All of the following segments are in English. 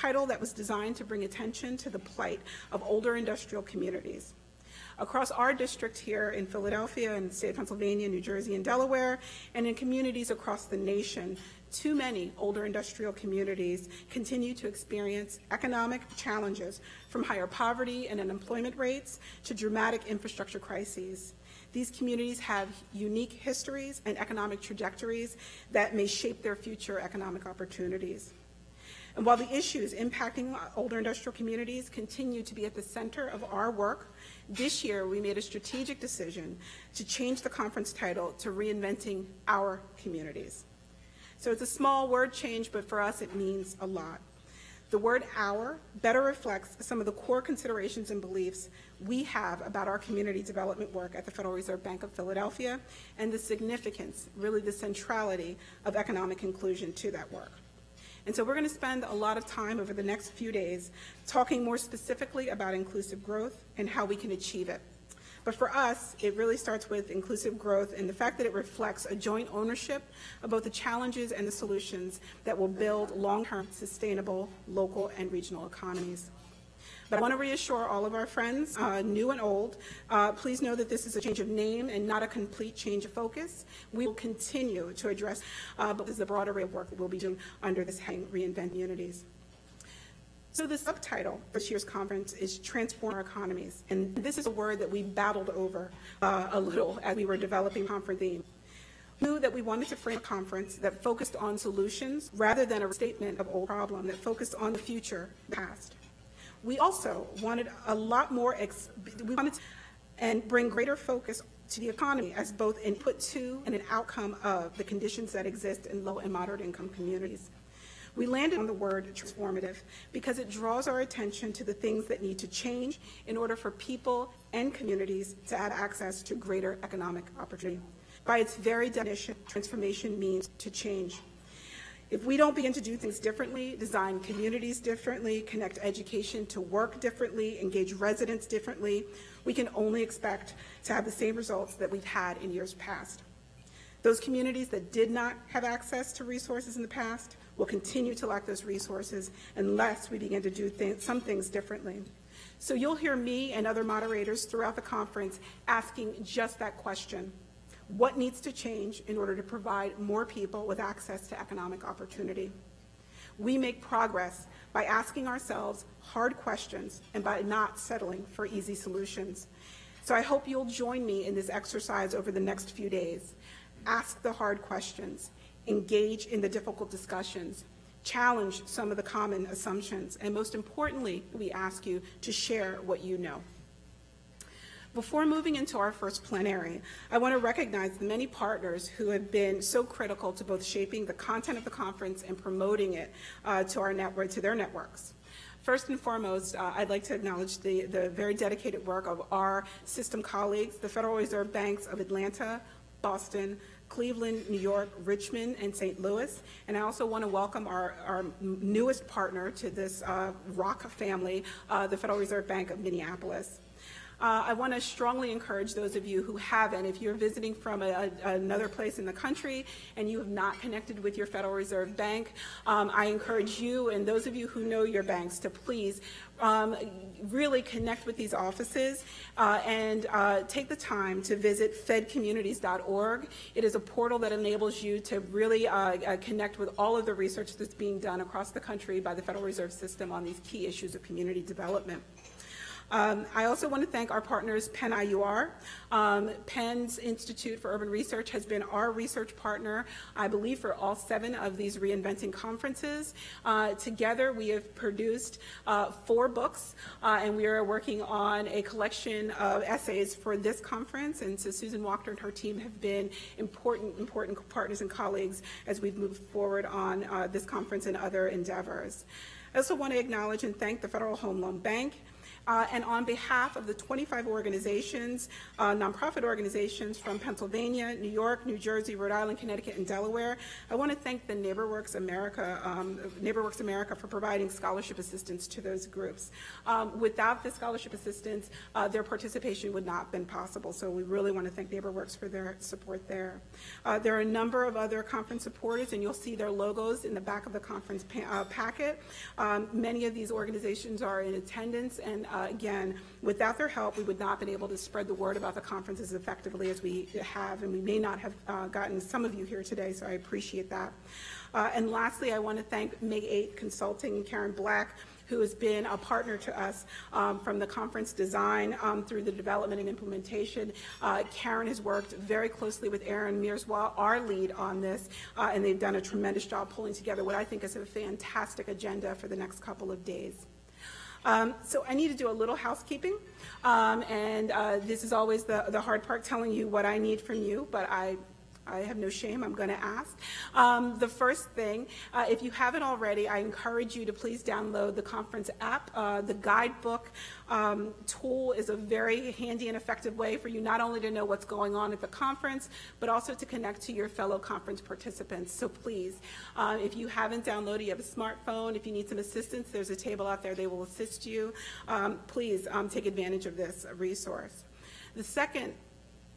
title that was designed to bring attention to the plight of older industrial communities. Across our district here in Philadelphia and state of Pennsylvania, New Jersey, and Delaware, and in communities across the nation, too many older industrial communities continue to experience economic challenges from higher poverty and unemployment rates to dramatic infrastructure crises. These communities have unique histories and economic trajectories that may shape their future economic opportunities. And while the issues impacting older industrial communities continue to be at the center of our work, this year we made a strategic decision to change the conference title to Reinventing Our Communities. So it's a small word change, but for us it means a lot. The word our better reflects some of the core considerations and beliefs we have about our community development work at the Federal Reserve Bank of Philadelphia and the significance, really the centrality of economic inclusion to that work. And so we're going to spend a lot of time over the next few days talking more specifically about inclusive growth and how we can achieve it. But for us, it really starts with inclusive growth and the fact that it reflects a joint ownership of both the challenges and the solutions that will build long-term sustainable local and regional economies. But I want to reassure all of our friends, uh, new and old, uh, please know that this is a change of name and not a complete change of focus. We will continue to address, uh, but this is a broad array of work that we'll be doing under this heading, Reinvent Communities. So the subtitle for this year's conference is Transform Our Economies. And this is a word that we battled over uh, a little as we were developing conference theme. We knew that we wanted to frame a conference that focused on solutions rather than a statement of old problem that focused on the future, the past. We also wanted a lot more, we wanted to, and bring greater focus to the economy as both input to and an outcome of the conditions that exist in low and moderate income communities. We landed on the word transformative because it draws our attention to the things that need to change in order for people and communities to add access to greater economic opportunity. By its very definition, transformation means to change. If we don't begin to do things differently, design communities differently, connect education to work differently, engage residents differently, we can only expect to have the same results that we've had in years past. Those communities that did not have access to resources in the past will continue to lack those resources unless we begin to do th some things differently. So you'll hear me and other moderators throughout the conference asking just that question. What needs to change in order to provide more people with access to economic opportunity? We make progress by asking ourselves hard questions and by not settling for easy solutions. So I hope you'll join me in this exercise over the next few days. Ask the hard questions engage in the difficult discussions, challenge some of the common assumptions, and most importantly, we ask you to share what you know. Before moving into our first plenary, I want to recognize the many partners who have been so critical to both shaping the content of the conference and promoting it uh, to our network, to their networks. First and foremost, uh, I'd like to acknowledge the, the very dedicated work of our system colleagues, the Federal Reserve Banks of Atlanta, Boston, Cleveland, New York, Richmond, and St. Louis. And I also want to welcome our, our newest partner to this uh, rock family, uh, the Federal Reserve Bank of Minneapolis. Uh, I want to strongly encourage those of you who haven't, if you're visiting from a, a, another place in the country and you have not connected with your Federal Reserve Bank, um, I encourage you and those of you who know your banks to please um, really connect with these offices uh, and uh, take the time to visit fedcommunities.org. It is a portal that enables you to really uh, uh, connect with all of the research that's being done across the country by the Federal Reserve System on these key issues of community development. Um, I also want to thank our partners, Penn IUR. Um, Penn's Institute for Urban Research has been our research partner, I believe, for all seven of these reinventing conferences. Uh, together, we have produced uh, four books, uh, and we are working on a collection of essays for this conference. And so Susan Wachter and her team have been important, important partners and colleagues as we've moved forward on uh, this conference and other endeavors. I also want to acknowledge and thank the Federal Home Loan Bank, Uh, and on behalf of the 25 organizations, uh, nonprofit organizations from Pennsylvania, New York, New Jersey, Rhode Island, Connecticut, and Delaware, I want to thank the NeighborWorks America, um, NeighborWorks America for providing scholarship assistance to those groups. Um, without the scholarship assistance, uh, their participation would not have been possible. So we really want to thank NeighborWorks for their support there. Uh, there are a number of other conference supporters, and you'll see their logos in the back of the conference pa uh, packet. Um, many of these organizations are in attendance, and uh, again, without their help, we would not have been able to spread the word about the conference as effectively as we have, and we may not have uh, gotten some of you here today, so I appreciate that. Uh, and lastly, I want to thank Meg 8 Consulting and Karen Black who has been a partner to us um, from the conference design um, through the development and implementation. Uh, Karen has worked very closely with Erin Mierzwa, our lead on this, uh, and they've done a tremendous job pulling together what I think is a fantastic agenda for the next couple of days. Um, so I need to do a little housekeeping, um, and uh, this is always the, the hard part, telling you what I need from you, but I I have no shame, I'm going to ask. Um, the first thing, uh, if you haven't already, I encourage you to please download the conference app. Uh, the guidebook um, tool is a very handy and effective way for you not only to know what's going on at the conference, but also to connect to your fellow conference participants. So please, uh, if you haven't downloaded, you have a smartphone, if you need some assistance, there's a table out there, they will assist you. Um, please um, take advantage of this resource. The second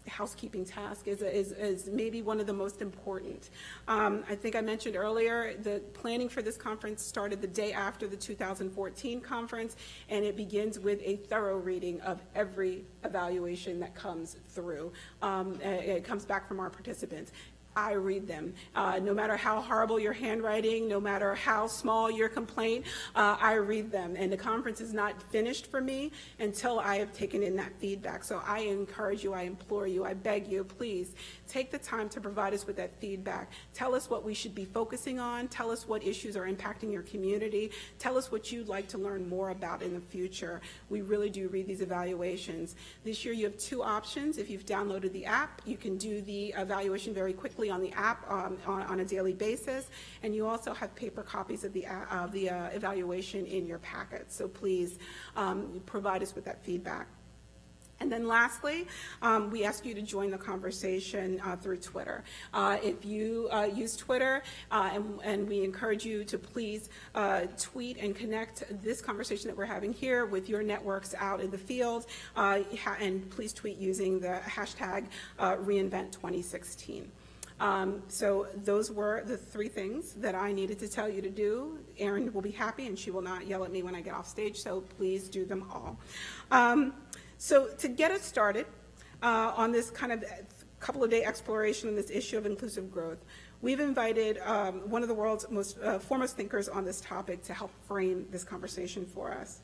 housekeeping task is, is, is maybe one of the most important. Um, I think I mentioned earlier the planning for this conference started the day after the 2014 conference, and it begins with a thorough reading of every evaluation that comes through. Um, it comes back from our participants. I read them. Uh, no matter how horrible your handwriting, no matter how small your complaint, uh, I read them. And the conference is not finished for me until I have taken in that feedback. So I encourage you, I implore you, I beg you, please take the time to provide us with that feedback. Tell us what we should be focusing on. Tell us what issues are impacting your community. Tell us what you'd like to learn more about in the future. We really do read these evaluations. This year you have two options. If you've downloaded the app, you can do the evaluation very quickly on the app um, on, on, a daily basis, and you also have paper copies of the, uh, the uh, evaluation in your packet. So please um, provide us with that feedback. And then lastly, um, we ask you to join the conversation uh, through Twitter. Uh, if you uh, use Twitter, uh, and, and, we encourage you to please uh, tweet and connect this conversation that we're having here with your networks out in the field, uh, and please tweet using the hashtag reinvent2016. Um, so those were the three things that I needed to tell you to do. Erin will be happy and she will not yell at me when I get off stage, so please do them all. Um, so to get us started uh, on this kind of couple of day exploration on this issue of inclusive growth, we've invited um, one of the world's most uh, foremost thinkers on this topic to help frame this conversation for us.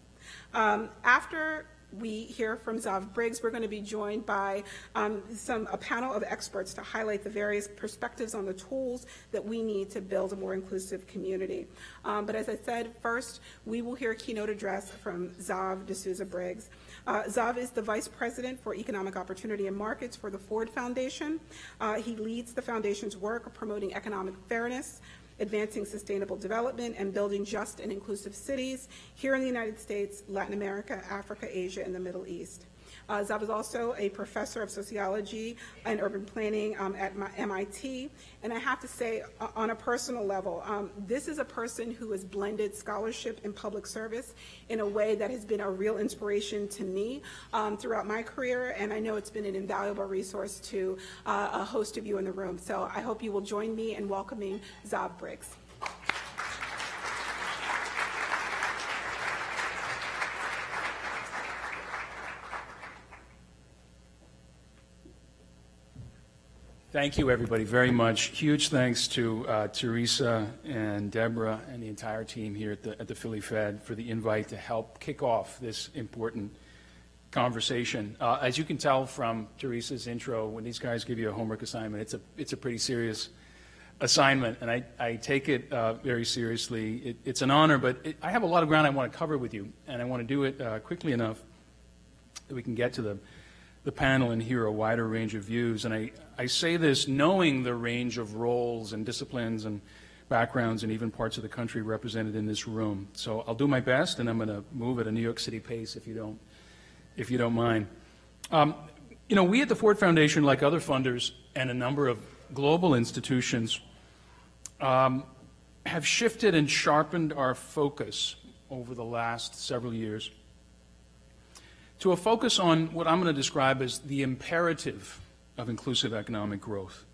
Um, after we hear from Xav Briggs. We're going to be joined by um, some a panel of experts to highlight the various perspectives on the tools that we need to build a more inclusive community. Um, but as I said, first we will hear a keynote address from Xav de Souza Briggs. Uh, Xav is the Vice President for Economic Opportunity and Markets for the Ford Foundation. Uh, he leads the foundation's work of promoting economic fairness, advancing sustainable development, and building just and inclusive cities here in the United States, Latin America, Africa, Asia, and the Middle East. Uh, Xav is also a professor of sociology and urban planning um, at MIT. And I have to say, uh, on a personal level, um, this is a person who has blended scholarship and public service in a way that has been a real inspiration to me um, throughout my career. And I know it's been an invaluable resource to uh, a host of you in the room. So I hope you will join me in welcoming Xav Briggs. Thank you, everybody, very much. Huge thanks to uh, Teresa and Deborah and the entire team here at the, at the Philly Fed for the invite to help kick off this important conversation. Uh, as you can tell from Teresa's intro, when these guys give you a homework assignment, it's a, it's a pretty serious assignment, and I, I take it uh, very seriously. It, it's an honor, but it, I have a lot of ground I want to cover with you, and I want to do it uh, quickly enough that we can get to the the panel and hear a wider range of views. And I, I say this knowing the range of roles and disciplines and backgrounds and even parts of the country represented in this room. So I'll do my best, and I'm going to move at a New York City pace if you don't, if you don't mind. Um, you know, we at the Ford Foundation, like other funders and a number of global institutions, um, have shifted and sharpened our focus over the last several years to a focus on what I'm going to describe as the imperative of inclusive economic growth.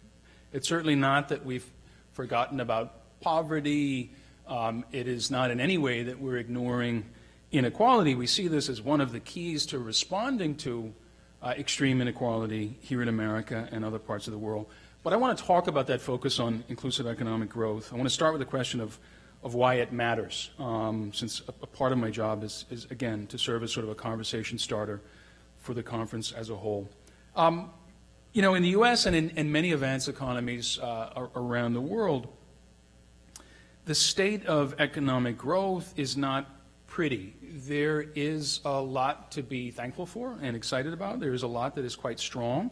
It's certainly not that we've forgotten about poverty. Um, it is not in any way that we're ignoring inequality. We see this as one of the keys to responding to uh, extreme inequality here in America and other parts of the world. But I want to talk about that focus on inclusive economic growth. I want to start with the question of, of why it matters, um, since a, a, part of my job is, is, again, to serve as sort of a conversation starter for the conference as a whole. Um, you know, in the U.S. and in, in many advanced economies uh, around the world, the state of economic growth is not pretty. There is a lot to be thankful for and excited about. There is a lot that is quite strong.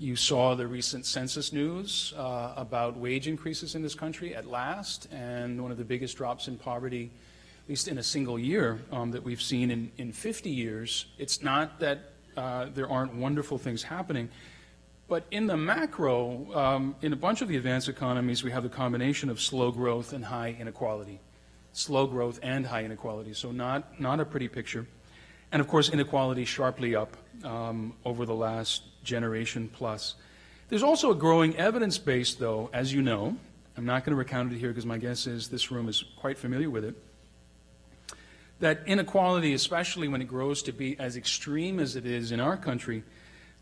You saw the recent census news uh, about wage increases in this country at last, and one of the biggest drops in poverty, at least in a single year, um, that we've seen in, in 50 years. It's not that uh, there aren't wonderful things happening. But in the macro, um, in a bunch of the advanced economies, we have the combination of slow growth and high inequality. Slow growth and high inequality, so not, not a pretty picture. And of course, inequality sharply up um, over the last generation plus. There's also a growing evidence base, though, as you know. I'm not going to recount it here because my guess is this room is quite familiar with it. That inequality, especially when it grows to be as extreme as it is in our country,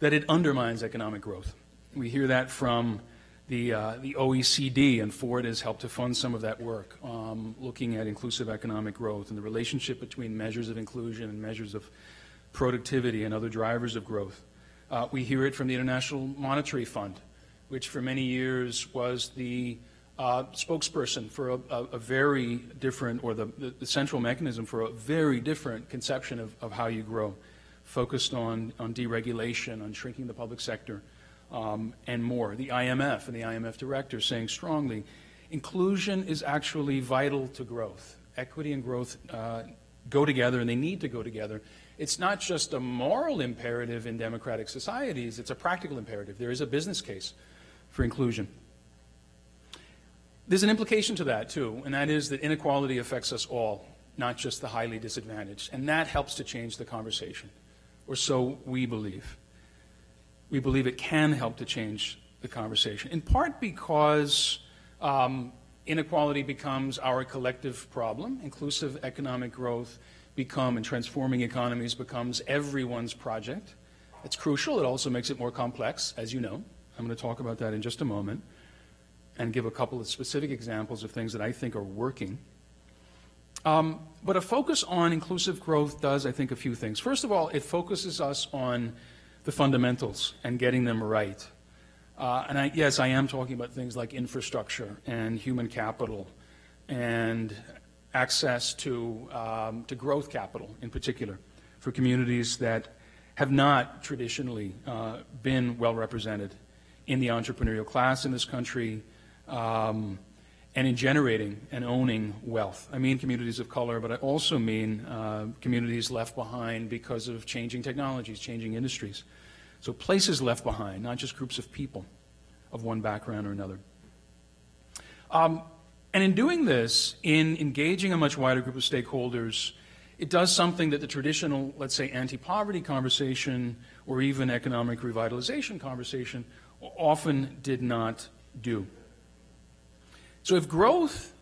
that it undermines economic growth. We hear that from the, uh, the OECD, and Ford has helped to fund some of that work, um, looking at inclusive economic growth and the relationship between measures of inclusion and measures of productivity and other drivers of growth. Uh, we hear it from the International Monetary Fund, which for many years was the uh, spokesperson for a, a, a, very different, or the, the, central mechanism for a very different conception of, of how you grow focused on, on deregulation, on shrinking the public sector, um, and more. The IMF and the IMF director saying strongly, inclusion is actually vital to growth. Equity and growth uh, go together, and they need to go together. It's not just a moral imperative in democratic societies, it's a practical imperative. There is a business case for inclusion. There's an implication to that, too, and that is that inequality affects us all, not just the highly disadvantaged. And that helps to change the conversation or so we believe. We believe it can help to change the conversation, in part because um, inequality becomes our collective problem. Inclusive economic growth become and transforming economies becomes everyone's project. It's crucial. It also makes it more complex, as you know. I'm going to talk about that in just a moment and give a couple of specific examples of things that I think are working. Um, but a focus on inclusive growth does, I think, a few things. First of all, it focuses us on the fundamentals and getting them right. Uh, and I, yes, I am talking about things like infrastructure and human capital and access to, um, to growth capital in particular for communities that have not traditionally uh, been well represented in the entrepreneurial class in this country. Um, and in generating and owning wealth. I mean communities of color, but I also mean uh, communities left behind because of changing technologies, changing industries. So places left behind, not just groups of people of one background or another. Um, and in doing this, in engaging a much wider group of stakeholders, it does something that the traditional, let's say, anti-poverty conversation or even economic revitalization conversation often did not do. So if growth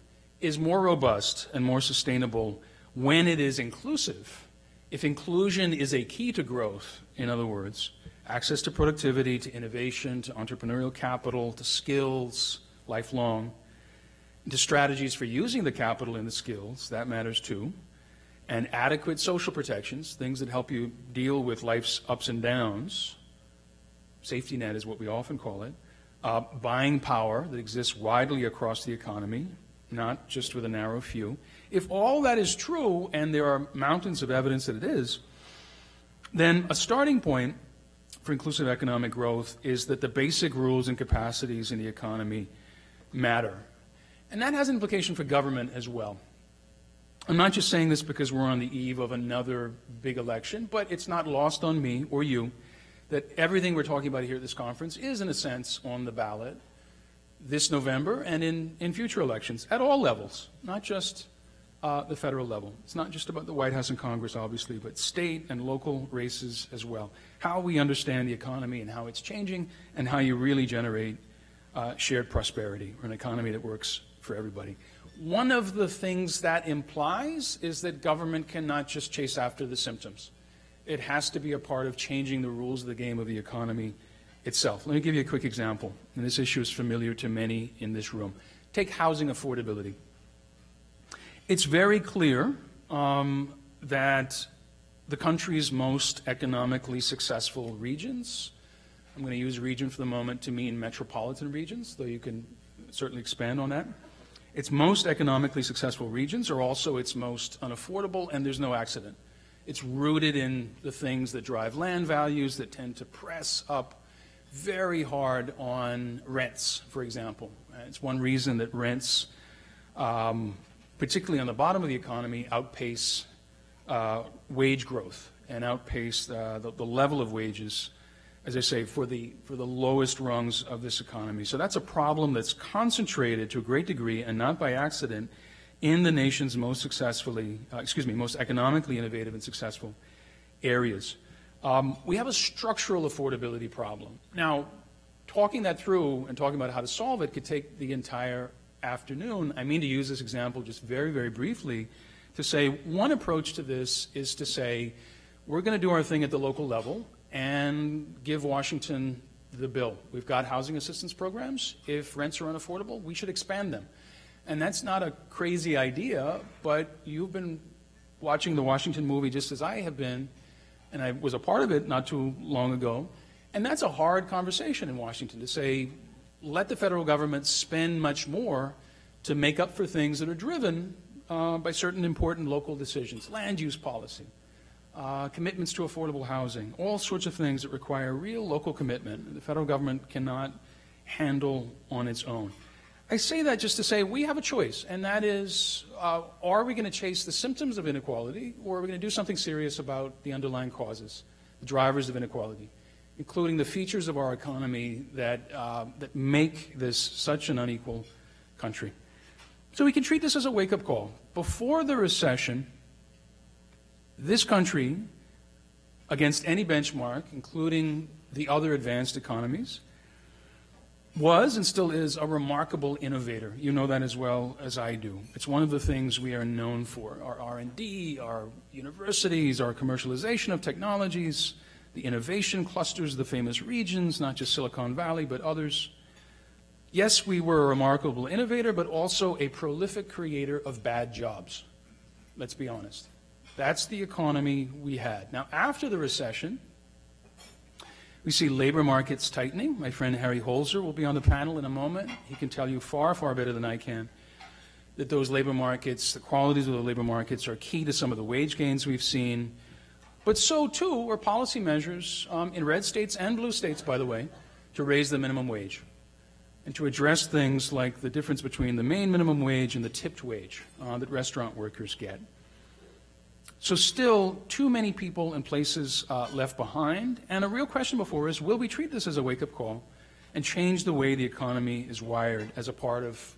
is more robust and more sustainable when it is inclusive, if inclusion is a key to growth, in other words, access to productivity, to innovation, to entrepreneurial capital, to skills, lifelong, to strategies for using the capital and the skills, that matters too, and adequate social protections, things that help you deal with life's ups and downs, safety net is what we often call it, uh, buying power that exists widely across the economy, not just with a narrow few. If all that is true, and there are mountains of evidence that it is, then a starting point for inclusive economic growth is that the basic rules and capacities in the economy matter. And that has an implication for government as well. I'm not just saying this because we're on the eve of another big election, but it's not lost on me or you that everything we're talking about here at this conference is, in a sense, on the ballot this November and in, in future elections at all levels, not just uh, the federal level. It's not just about the White House and Congress, obviously, but state and local races as well. How we understand the economy and how it's changing, and how you really generate uh, shared prosperity or an economy that works for everybody. One of the things that implies is that government cannot just chase after the symptoms. It has to be a part of changing the rules of the game of the economy itself. Let me give you a quick example, and this issue is familiar to many in this room. Take housing affordability. It's very clear um, that the country's most economically successful regions, I'm going to use region for the moment to mean metropolitan regions, though you can certainly expand on that. Its most economically successful regions are also its most unaffordable, and there's no accident. It's rooted in the things that drive land values that tend to press up very hard on rents, for example. It's one reason that rents um, particularly on the bottom of the economy, outpace uh, wage growth and outpace uh, the, the, level of wages, as I say, for the, for the lowest rungs of this economy. So that's a problem that's concentrated to a great degree and not by accident in the nation's most successfully, uh, excuse me, most economically innovative and successful areas. Um, we have a structural affordability problem. Now, talking that through and talking about how to solve it could take the entire afternoon, I mean to use this example just very, very briefly to say one approach to this is to say we're going to do our thing at the local level and give Washington the bill. We've got housing assistance programs. If rents are unaffordable, we should expand them. And that's not a crazy idea, but you've been watching the Washington movie just as I have been, and I was a part of it not too long ago. And that's a hard conversation in Washington to say, let the federal government spend much more to make up for things that are driven uh, by certain important local decisions, land use policy, uh, commitments to affordable housing, all sorts of things that require real local commitment the federal government cannot handle on its own. I say that just to say we have a choice, and that is uh, are we going to chase the symptoms of inequality, or are we going to do something serious about the underlying causes, the drivers of inequality? including the features of our economy that, uh, that make this such an unequal country. So we can treat this as a wake up call. Before the recession, this country, against any benchmark, including the other advanced economies, was and still is a remarkable innovator. You know that as well as I do. It's one of the things we are known for. Our R&D, our universities, our commercialization of technologies, the innovation clusters, the famous regions, not just Silicon Valley, but others. Yes, we were a remarkable innovator, but also a prolific creator of bad jobs. Let's be honest. That's the economy we had. Now, after the recession, we see labor markets tightening. My friend Harry Holzer will be on the panel in a moment. He can tell you far, far better than I can that those labor markets, the qualities of the labor markets, are key to some of the wage gains we've seen but so too are policy measures um, in red states and blue states, by the way, to raise the minimum wage and to address things like the difference between the main minimum wage and the tipped wage uh, that restaurant workers get. So, still, too many people and places uh, left behind. And a real question before us will we treat this as a wake up call and change the way the economy is wired as a part of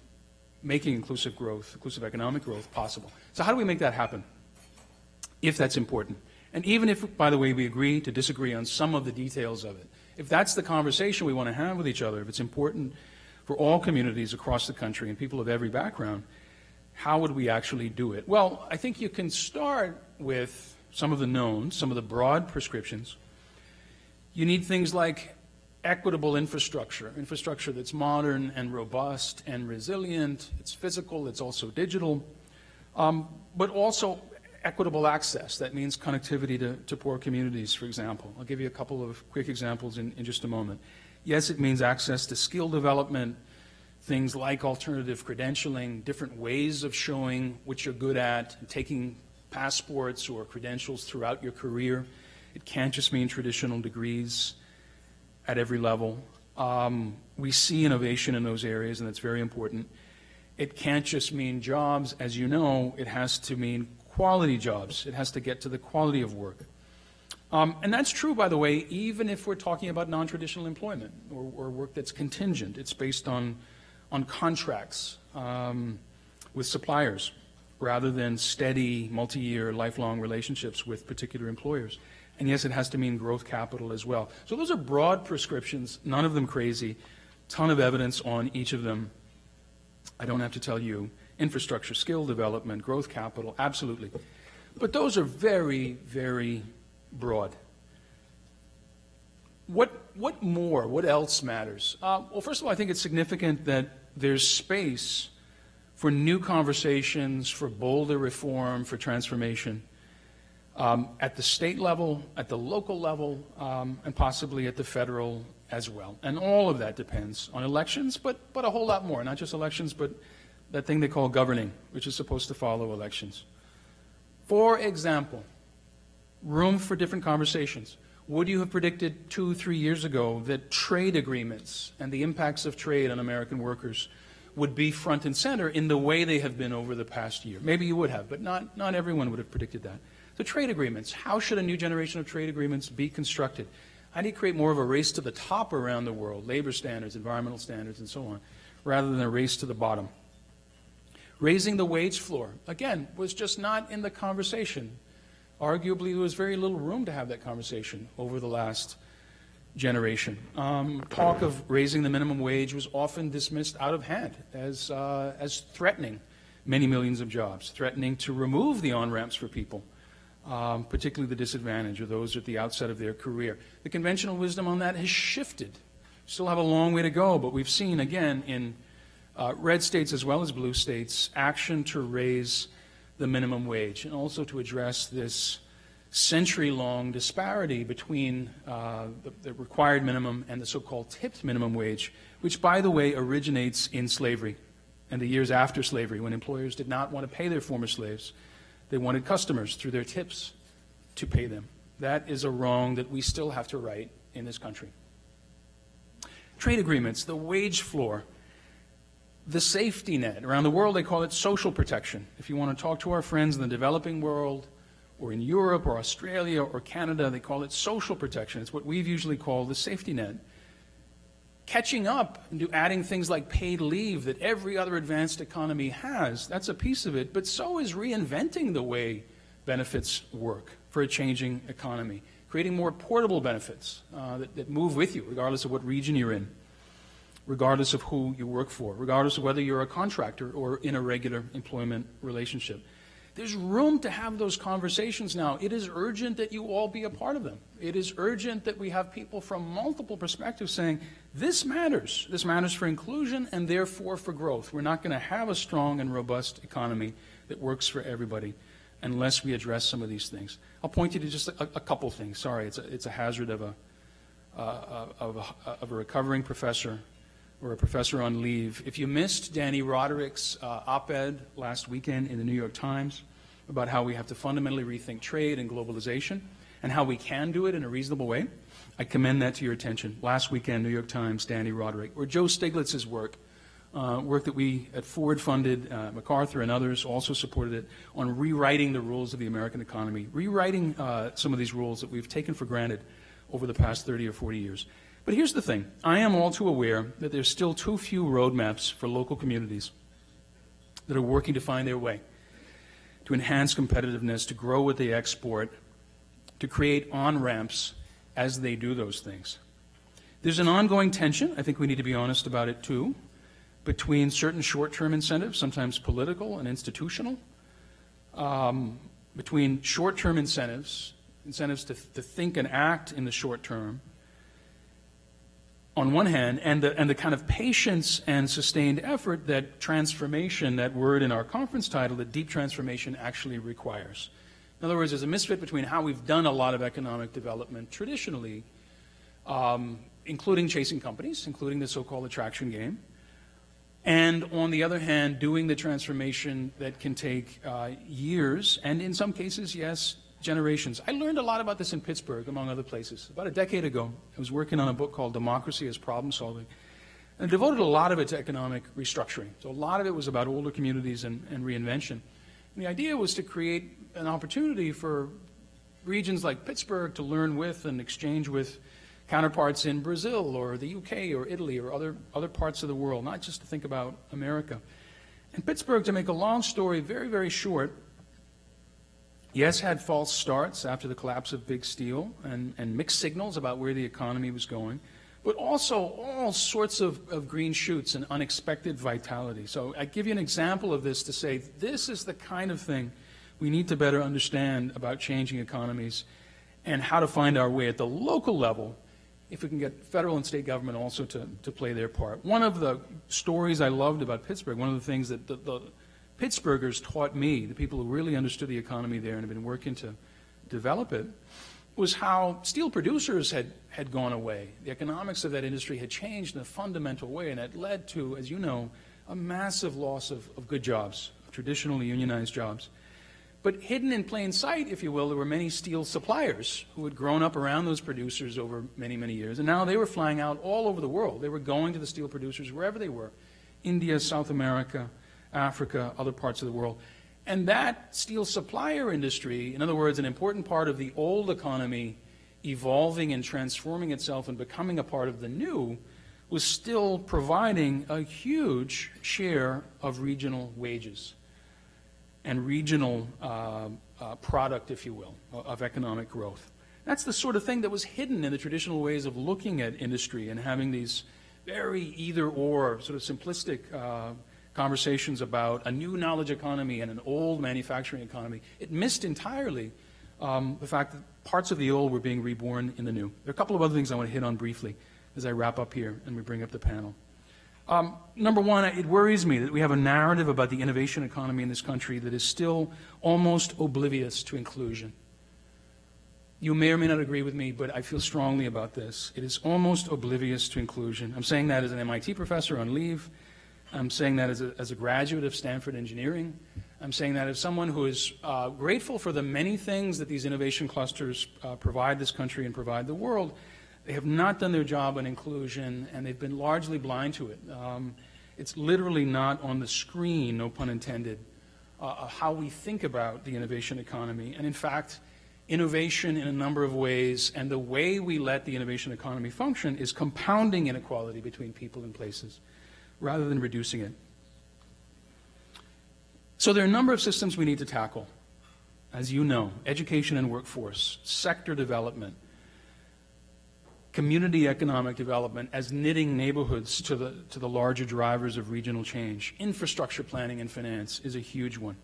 making inclusive growth, inclusive economic growth possible? So, how do we make that happen if that's important? And even if, by the way, we agree to disagree on some of the details of it, if that's the conversation we want to have with each other, if it's important for all communities across the country and people of every background, how would we actually do it? Well, I think you can start with some of the knowns, some of the broad prescriptions. You need things like equitable infrastructure, infrastructure that's modern and robust and resilient. It's physical, it's also digital, um, but also equitable access. That means connectivity to, to poor communities, for example. I'll give you a couple of quick examples in, in just a moment. Yes, it means access to skill development, things like alternative credentialing, different ways of showing what you're good at, taking passports or credentials throughout your career. It can't just mean traditional degrees at every level. Um, we see innovation in those areas, and that's very important. it can't just mean jobs. As you know, it has to mean quality jobs. It has to get to the quality of work. Um, and that's true, by the way, even if we're talking about non traditional employment or, or, work that's contingent. It's based on, on contracts um, with suppliers rather than steady, multi year, lifelong relationships with particular employers. And yes, it has to mean growth capital as well. So those are broad prescriptions, none of them crazy, ton of evidence on each of them. I don't have to tell you. Infrastructure, skill development, growth capital, absolutely. But those are very, very broad. What, what more? What else matters? Uh, well, first of all, I think it's significant that there's space for new conversations, for bolder reform, for transformation um, at the state level, at the local level, um, and possibly at the federal as well. And all of that depends on elections, but, but a whole lot more. Not just elections, but that thing they call governing, which is supposed to follow elections. For example, room for different conversations. Would you have predicted two, three years ago that trade agreements and the impacts of trade on American workers would be front and center in the way they have been over the past year? Maybe you would have, but not, not everyone would have predicted that. The trade agreements. How should a new generation of trade agreements be constructed? How do you create more of a race to the top around the world, labor standards, environmental standards, and so on, rather than a race to the bottom? Raising the wage floor, again, was just not in the conversation Arguably, there was very little room to have that conversation over the last generation. Um, talk of raising the minimum wage was often dismissed out of hand as, uh, as threatening many millions of jobs, threatening to remove the on ramps for people, um, particularly the disadvantaged or those at the outset of their career. The conventional wisdom on that has shifted. Still have a long way to go, but we've seen again in uh, red states as well as blue states action to raise the minimum wage, and also to address this century long disparity between uh, the, the, required minimum and the so called tipped minimum wage, which, by the way, originates in slavery and the years after slavery when employers did not want to pay their former slaves. They wanted customers through their tips to pay them. That is a wrong that we still have to right in this country. Trade agreements, the wage floor the safety net. Around the world, they call it social protection. If you want to talk to our friends in the developing world, or in Europe, or Australia, or Canada, they call it social protection. It's what we've usually called the safety net. Catching up and adding things like paid leave that every other advanced economy has, that's a piece of it, but so is reinventing the way benefits work for a changing economy, creating more portable benefits uh, that, that move with you, regardless of what region you're in regardless of who you work for, regardless of whether you're a contractor or in a regular employment relationship. There's room to have those conversations now. It is urgent that you all be a part of them. It is urgent that we have people from multiple perspectives saying, this matters. This matters for inclusion and therefore for growth. We're not going to have a strong and robust economy that works for everybody unless we address some of these things. I'll point you to just a, a couple things. Sorry, it's a, it's a hazard of a, uh, of, a, of a recovering professor or a professor on leave. If you missed Dani Rodrik's uh, op ed last weekend in the New York Times about how we have to fundamentally rethink trade and globalization and how we can do it in a reasonable way, I commend that to your attention. Last weekend, New York Times, Dani Rodrik, or Joe Stiglitz's work, uh, work that we at Ford funded, uh, MacArthur and others also supported it, on rewriting the rules of the American economy, rewriting uh, some of these rules that we've taken for granted over the past 30 or 40 years. But here's the thing I am all too aware that there's still too few roadmaps for local communities that are working to find their way, to enhance competitiveness, to grow what they export, to create on ramps as they do those things. There's an ongoing tension, I think we need to be honest about it too, between certain short term incentives, sometimes political and institutional, um, between short term incentives, incentives to, to think and act in the short term, on one hand, and the, and the kind of patience and sustained effort that transformation, that word in our conference title, that deep transformation actually requires. In other words, there's a misfit between how we've done a lot of economic development traditionally, um, including chasing companies, including the so called attraction game, and on the other hand, doing the transformation that can take uh, years, and in some cases, yes, generations. I learned a lot about this in Pittsburgh, among other places. About a decade ago, I was working on a book called Democracy as Problem Solving. and devoted a lot of it to economic restructuring. So a lot of it was about older communities and, and reinvention. And the idea was to create an opportunity for regions like Pittsburgh to learn with and exchange with counterparts in Brazil or the UK or Italy or other, other parts of the world, not just to think about America. And Pittsburgh, to make a long story very, very short, yes, had false starts after the collapse of Big Steel and, and mixed signals about where the economy was going, but also all sorts of, of green shoots and unexpected vitality. So I give you an example of this to say this is the kind of thing we need to better understand about changing economies and how to find our way at the local level if we can get federal and state government also to, to play their part. One of the stories I loved about Pittsburgh, one of the things that the, the Pittsburghers taught me, the people who really understood the economy there and have been working to develop it, was how steel producers had, had gone away. The economics of that industry had changed in a fundamental way, and it led to, as you know, a massive loss of, of good jobs, traditionally unionized jobs. But hidden in plain sight, if you will, there were many steel suppliers who had grown up around those producers over many, many years. And now they were flying out all over the world. They were going to the steel producers wherever they were India, South America, Africa, other parts of the world. And that steel supplier industry, in other words, an important part of the old economy evolving and transforming itself and becoming a part of the new, was still providing a huge share of regional wages and regional uh, uh, product, if you will, of economic growth. That's the sort of thing that was hidden in the traditional ways of looking at industry and having these very either or sort of simplistic uh, conversations about a new knowledge economy and an old manufacturing economy. It missed entirely um, the fact that parts of the old were being reborn in the new. There are a couple of other things I want to hit on briefly as I wrap up here and we bring up the panel. Um, number one, it worries me that we have a narrative about the innovation economy in this country that is still almost oblivious to inclusion. You may or may not agree with me, but I feel strongly about this. It is almost oblivious to inclusion. I'm saying that as an MIT professor on leave. I'm saying that as a, as a graduate of Stanford Engineering. I'm saying that as someone who is uh, grateful for the many things that these innovation clusters uh, provide this country and provide the world. They have not done their job on inclusion, and they've been largely blind to it. Um, it's literally not on the screen, no pun intended, uh, how we think about the innovation economy. And in fact, innovation in a number of ways and the way we let the innovation economy function is compounding inequality between people and places rather than reducing it. So there are a number of systems we need to tackle. As you know, education and workforce, sector development, community economic development as knitting neighborhoods to the, to the larger drivers of regional change. Infrastructure planning and finance is a huge one.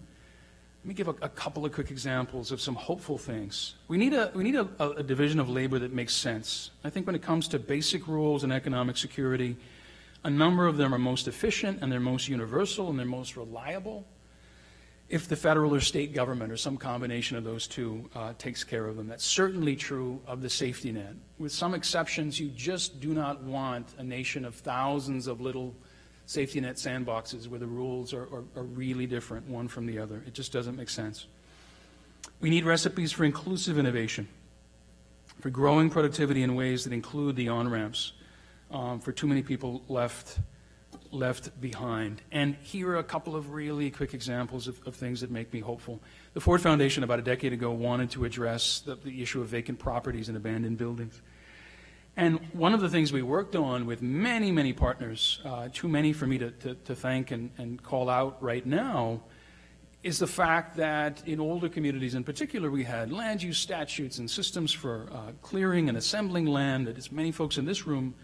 Let me give a, a couple of quick examples of some hopeful things. We need, a, we need a, a division of labor that makes sense. I think when it comes to basic rules and economic security, a number of them are most efficient and they're most universal and they're most reliable if the federal or state government or some combination of those two uh, takes care of them. That's certainly true of the safety net. With some exceptions, you just do not want a nation of thousands of little safety net sandboxes where the rules are, are, are really different one from the other. It just doesn't make sense. We need recipes for inclusive innovation, for growing productivity in ways that include the on-ramps. Um, for too many people left left behind. And here are a couple of really quick examples of, of, things that make me hopeful. The Ford Foundation, about a decade ago, wanted to address the, the, issue of vacant properties and abandoned buildings. And one of the things we worked on with many, many partners, uh, too many for me to, to, to thank and, and call out right now, is the fact that in older communities in particular, we had land use statutes and systems for uh, clearing and assembling land that, as many folks in this room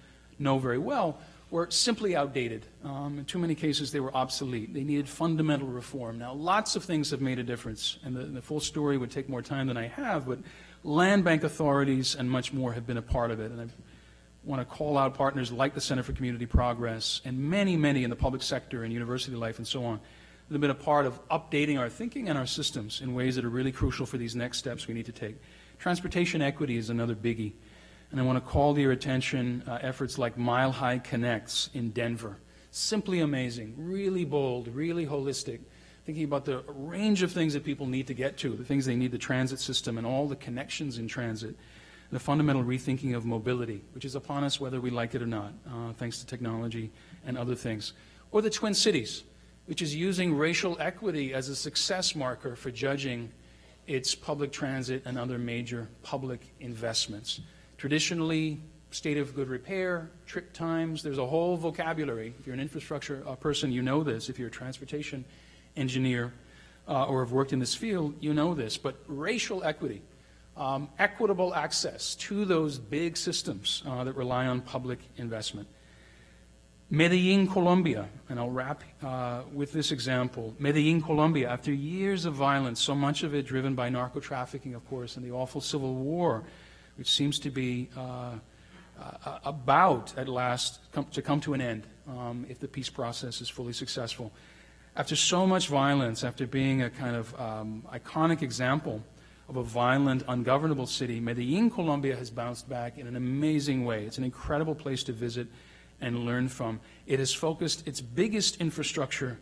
know very well, were simply outdated. Um, in too many cases, they were obsolete. They needed fundamental reform. Now, lots of things have made a difference, and the, the, full story would take more time than I have, but land bank authorities and much more have been a part of it. And I want to call out partners like the Center for Community Progress and many, many in the public sector and university life and so on that have been a part of updating our thinking and our systems in ways that are really crucial for these next steps we need to take. Transportation equity is another biggie. And I want to call to your attention uh, efforts like Mile High Connects in Denver. Simply amazing, really bold, really holistic, thinking about the range of things that people need to get to, the things they need, the transit system and all the connections in transit. the fundamental rethinking of mobility, which is upon us whether we like it or not, uh, thanks to technology and other things. Or the Twin Cities, which is using racial equity as a success marker for judging its public transit and other major public investments. Traditionally, state of good repair, trip times, there's a whole vocabulary. If you're an infrastructure uh, person, you know this. If you're a transportation engineer uh, or have worked in this field, you know this. But racial equity, um, equitable access to those big systems uh, that rely on public investment. Medellin, Colombia, and I'll wrap uh, with this example. Medellin, Colombia, after years of violence, so much of it driven by narco trafficking, of course, and the awful civil war, which seems to be uh, about at last come, to come to an end um, if the peace process is fully successful. After so much violence, after being a kind of um, iconic example of a violent, ungovernable city, Medellin, Colombia has bounced back in an amazing way. It's an incredible place to visit and learn from. It has focused its biggest infrastructure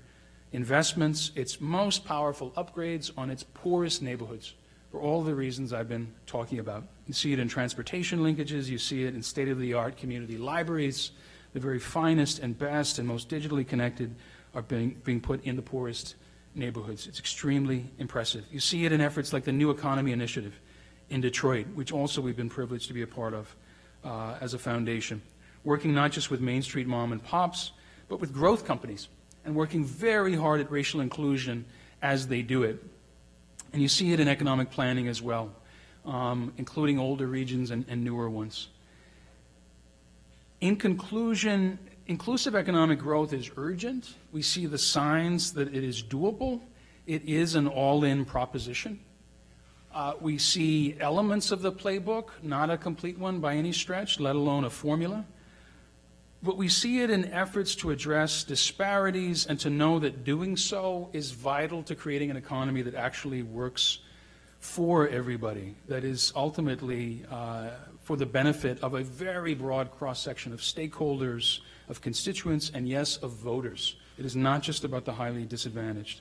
investments, its most powerful upgrades on its poorest neighborhoods for all the reasons I've been talking about. You see it in transportation linkages, you see it in state of the art community libraries. The very finest and best and most digitally connected are being, being put in the poorest neighborhoods. It's extremely impressive. You see it in efforts like the New Economy Initiative in Detroit, which also we've been privileged to be a part of uh, as a foundation working not just with Main Street mom and pops, but with growth companies, and working very hard at racial inclusion as they do it. And you see it in economic planning as well, um, including older regions and, and newer ones. In conclusion, inclusive economic growth is urgent. We see the signs that it is doable. It is an all in proposition. Uh, we see elements of the playbook, not a complete one by any stretch, let alone a formula. But we see it in efforts to address disparities and to know that doing so is vital to creating an economy that actually works for everybody, that is ultimately uh, for the benefit of a very broad cross section of stakeholders, of constituents, and yes, of voters. It is not just about the highly disadvantaged.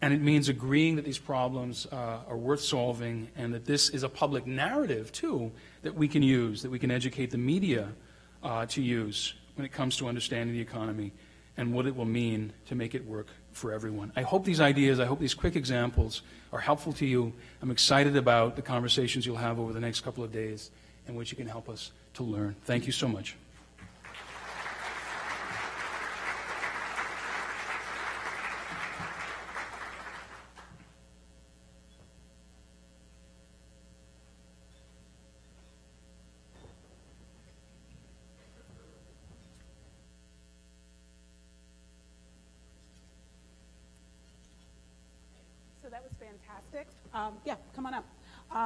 And it means agreeing that these problems uh, are worth solving and that this is a public narrative, too, that we can use, that we can educate the media uh, to use when it comes to understanding the economy and what it will mean to make it work for everyone. I hope these ideas, I hope these quick examples are helpful to you. I'm excited about the conversations you'll have over the next couple of days in which you can help us to learn. Thank you so much. Um, yeah, come on up.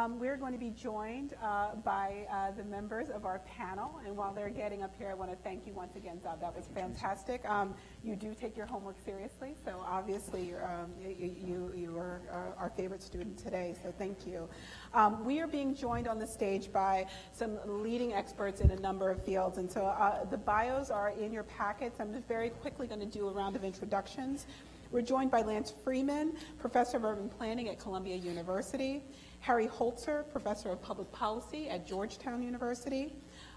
Um, we're going to be joined uh, by uh, the members of our panel, and while they're getting up here, I want to thank you once again, Xav. That was fantastic. Um, you do take your homework seriously, so obviously um, you, you, you are uh, our favorite student today, so thank you. Um, we are being joined on the stage by some leading experts in a number of fields, and so uh, the bios are in your packets. I'm just very quickly going to do a round of introductions. We're joined by Lance Freeman, Professor of Urban Planning at Columbia University, Harry Holzer, Professor of Public Policy at Georgetown University,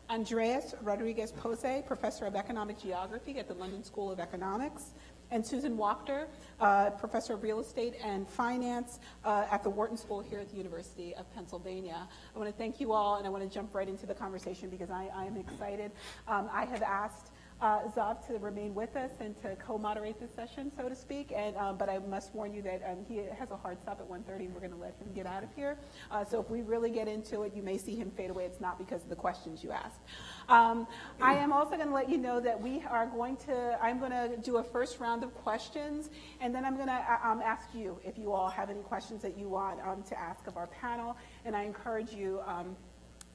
Andreas Rodriguez Pose, Professor of Economic Geography at the London School of Economics, and Susan Wachter, uh, Professor of Real Estate and Finance uh, at the Wharton School here at the University of Pennsylvania. I want to thank you all, and I want to jump right into the conversation because I, I am excited. Um, I have asked uh, Xav to remain with us and to co-moderate this session, so to speak. And um, but I must warn you that um, he has a hard stop at 1:30, and we're going to let him get out of here. Uh, so if we really get into it, you may see him fade away. It's not because of the questions you asked. Um, I am also going to let you know that we are going to. I'm going to do a first round of questions, and then I'm going to uh, um, ask you if you all have any questions that you want um, to ask of our panel. And I encourage you um,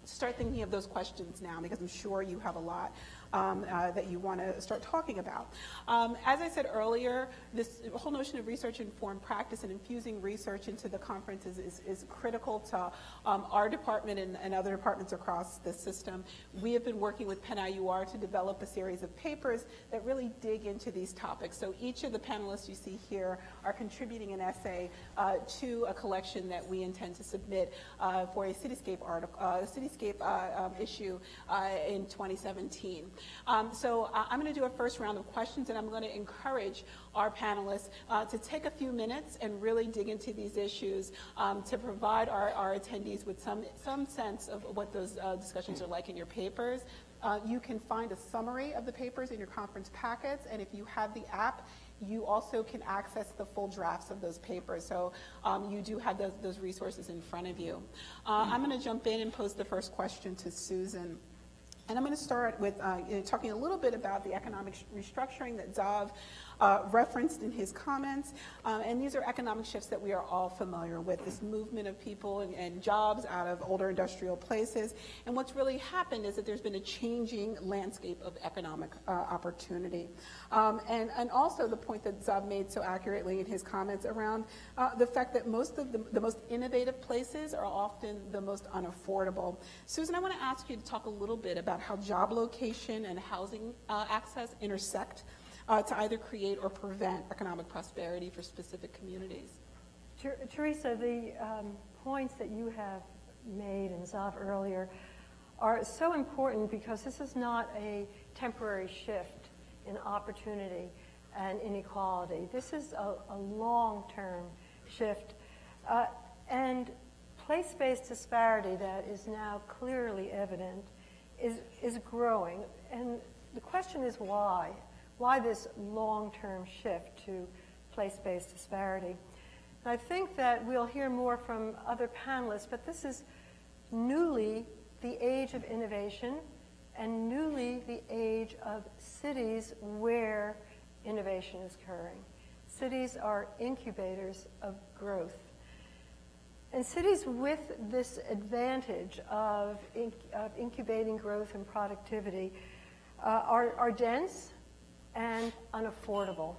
start thinking of those questions now because I'm sure you have a lot. Um, uh, that you want to start talking about. Um, as I said earlier, this whole notion of research-informed practice and infusing research into the conference is, is, is critical to um, our department and, and, other departments across the system. We have been working with Penn IUR to develop a series of papers that really dig into these topics. So each of the panelists you see here are contributing an essay uh, to a collection that we intend to submit uh, for a Cityscape article, uh, Cityscape uh, um, issue uh, in 2017. Um, so uh, I'm going to do a first round of questions, and I'm going to encourage our panelists uh, to take a few minutes and really dig into these issues um, to provide our, our, attendees with some, some sense of what those uh, discussions are like in your papers. Uh, you can find a summary of the papers in your conference packets, and if you have the app, you also can access the full drafts of those papers. So um, you do have those, those, resources in front of you. Uh, I'm going to jump in and pose the first question to Susan. And I'm going to start with uh, you know, talking a little bit about the economic restructuring that Xav uh, referenced in his comments. Um, and these are economic shifts that we are all familiar with, this movement of people and, and, jobs out of older industrial places. And what's really happened is that there's been a changing landscape of economic uh, opportunity. Um, and, and also the point that Xav made so accurately in his comments around uh, the fact that most of the, the most innovative places are often the most unaffordable. Susan, I want to ask you to talk a little bit about how job location and housing uh, access intersect uh, to either create or prevent economic prosperity for specific communities. Theresa, the um, points that you have made and Xav earlier are so important because this is not a temporary shift in opportunity and inequality. This is a, a long-term shift. Uh, and place-based disparity that is now clearly evident is, is growing. And the question is why? Why this long-term shift to place-based disparity. And I think that we'll hear more from other panelists, but this is newly the age of innovation and newly the age of cities where innovation is occurring. Cities are incubators of growth. And cities with this advantage of, inc of incubating growth and productivity uh, are, are dense, and unaffordable.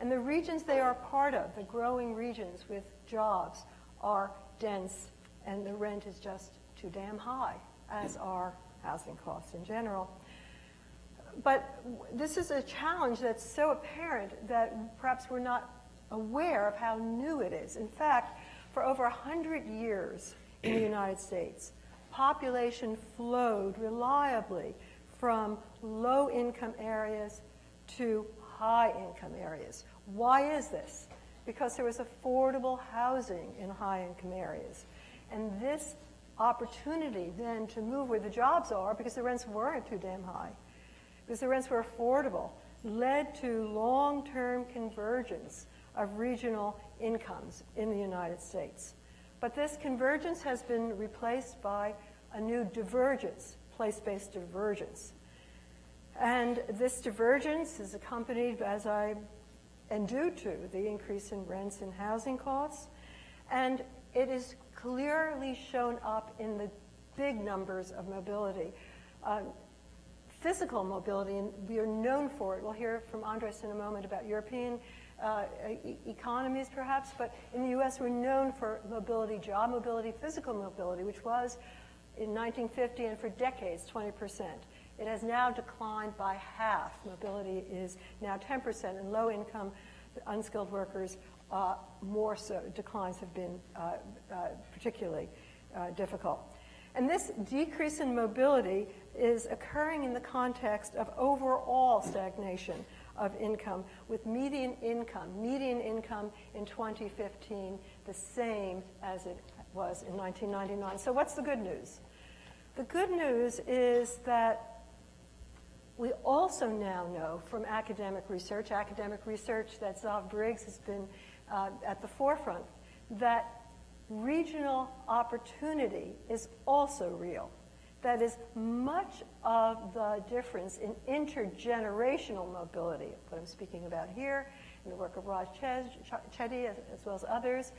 And the regions they are part of, the growing regions with jobs, are dense, and the rent is just too damn high, as are housing costs in general. But this is a challenge that's so apparent that perhaps we're not aware of how new it is. In fact, for over 100 years in the United States, population flowed reliably from low income areas to high income areas. Why is this? Because there was affordable housing in high income areas. And this opportunity then to move where the jobs are, because the rents weren't too damn high, because the rents were affordable, led to long term convergence of regional incomes in the United States. But this convergence has been replaced by a new divergence, place based divergence. And this divergence is accompanied, as I and due to the increase in rents and housing costs, and it is clearly shown up in the big numbers of mobility. Uh, physical mobility, and we are known for it. We'll hear from Andres in a moment about European uh, e economies, perhaps, but in the U.S., we're known for mobility, job mobility, physical mobility, which was in 1950 and for decades 20 percent. It has now declined by half. Mobility is now 10%, and low income, unskilled workers, uh, more so, declines have been uh, uh, particularly uh, difficult. And this decrease in mobility is occurring in the context of overall stagnation of income, with median income, median income in 2015 the same as it was in 1999. So, what's the good news? The good news is that we also now know from academic research, academic research that Xav Briggs has been uh, at the forefront, that regional opportunity is also real. That is, much of the difference in intergenerational mobility, what I'm speaking about here, in the work of Raj Chetty as, as well as others,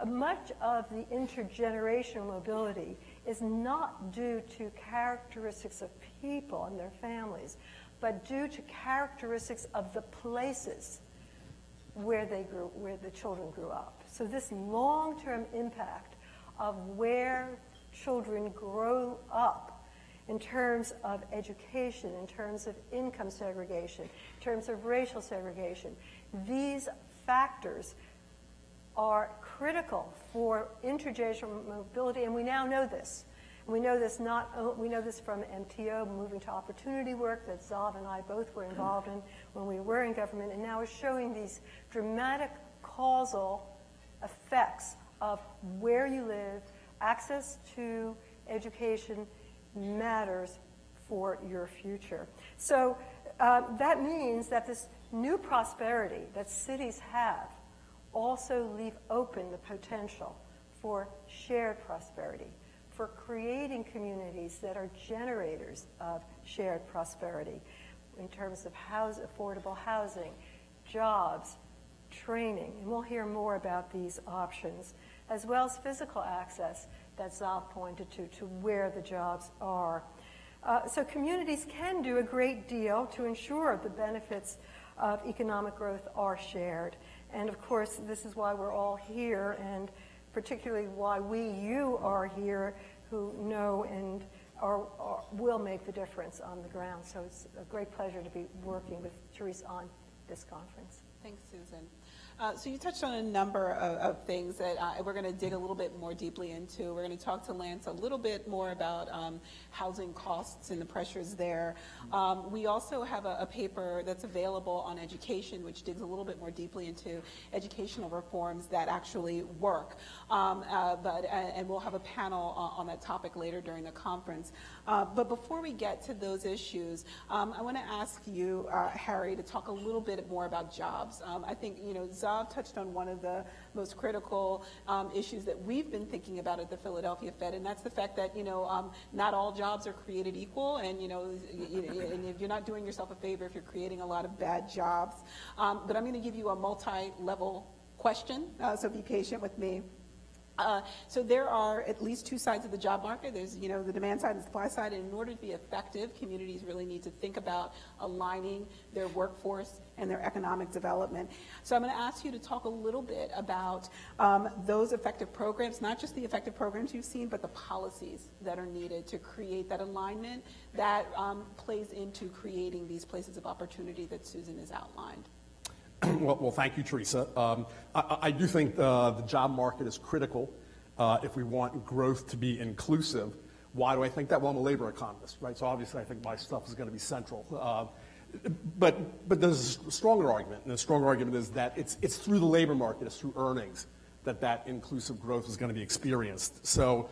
uh, much of the intergenerational mobility is not due to characteristics of people and their families, but due to characteristics of the places where they grew, where the children grew up. So this long-term impact of where children grow up in terms of education, in terms of income segregation, in terms of racial segregation, these factors are critical for intergenerational mobility, and we now know this. We know this not we know this from MTO, moving to opportunity work that Xav and I both were involved in when we were in government, and now is showing these dramatic causal effects of where you live, access to education matters for your future. So uh, that means that this new prosperity that cities have also leave open the potential for shared prosperity, for creating communities that are generators of shared prosperity in terms of house, affordable housing, jobs, training. And we'll hear more about these options, as well as physical access that Xav pointed to, to where the jobs are. Uh, so communities can do a great deal to ensure the benefits of economic growth are shared. And of course, this is why we're all here, and particularly why we, you, are here, who know and are, are, will make the difference on the ground. So it's a great pleasure to be working with Therese on this conference. Thanks, Susan. Uh, so you touched on a number of, of things that uh, we're going to dig a little bit more deeply into. We're going to talk to Lance a little bit more about um, housing costs and the pressures there. Um, we also have a, a, paper that's available on education, which digs a little bit more deeply into educational reforms that actually work. Um, uh, but and we'll have a panel on, on, that topic later during the conference. Uh, but before we get to those issues, um, I want to ask you, uh, Harry, to talk a little bit more about jobs. Um, I think you know. Xav touched on one of the most critical um, issues that we've been thinking about at the Philadelphia Fed, and that's the fact that you know um, not all jobs are created equal, and you know, and you're not doing yourself a favor if you're creating a lot of bad jobs. Um, but I'm going to give you a multi-level question, uh, so be patient with me. Uh, so there are at least two sides of the job market. There's, you know, the demand side and the supply side. And in order to be effective, communities really need to think about aligning their workforce and their economic development. So I'm going to ask you to talk a little bit about um, those effective programs, not just the effective programs you've seen, but the policies that are needed to create that alignment that um, plays into creating these places of opportunity that Susan has outlined. well, well, thank you, Theresa. Um, I, I, do think uh, the job market is critical uh, if we want growth to be inclusive. Why do I think that? Well, I'm a labor economist, right? So obviously, I think my stuff is going to be central. Uh, but but there's a stronger argument, and the stronger argument is that it's it's through the labor market, it's through earnings that that inclusive growth is going to be experienced. So,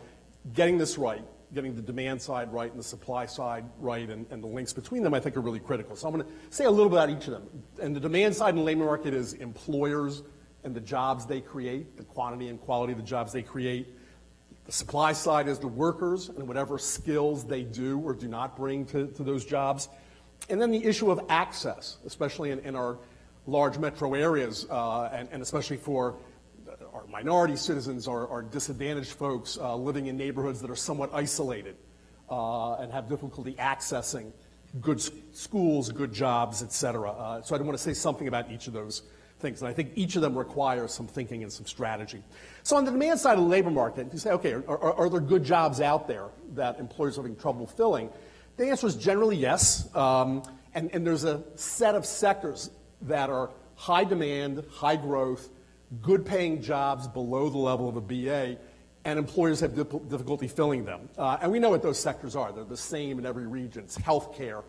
getting this right, getting the demand side right and the supply side right and, and the links between them, I think are really critical. So I'm going to say a little bit about each of them. And the demand side in the labor market is employers and the jobs they create, the quantity and quality of the jobs they create. The supply side is the workers and whatever skills they do or do not bring to, to those jobs. And then the issue of access, especially in, in our large metro areas, uh, and, and especially for our minority citizens, are, our disadvantaged folks uh, living in neighborhoods that are somewhat isolated uh, and have difficulty accessing good schools, good jobs, et cetera. Uh, so I want to say something about each of those things. And I think each of them requires some thinking and some strategy. So on the demand side of the labor market, you say, okay, are, are, are there good jobs out there that employers are having trouble filling? The answer is generally yes. Um, and, and there's a set of sectors that are high demand, high growth, good paying jobs below the level of a BA, and employers have difficulty filling them. Uh, and we know what those sectors are. They're the same in every region. It's healthcare,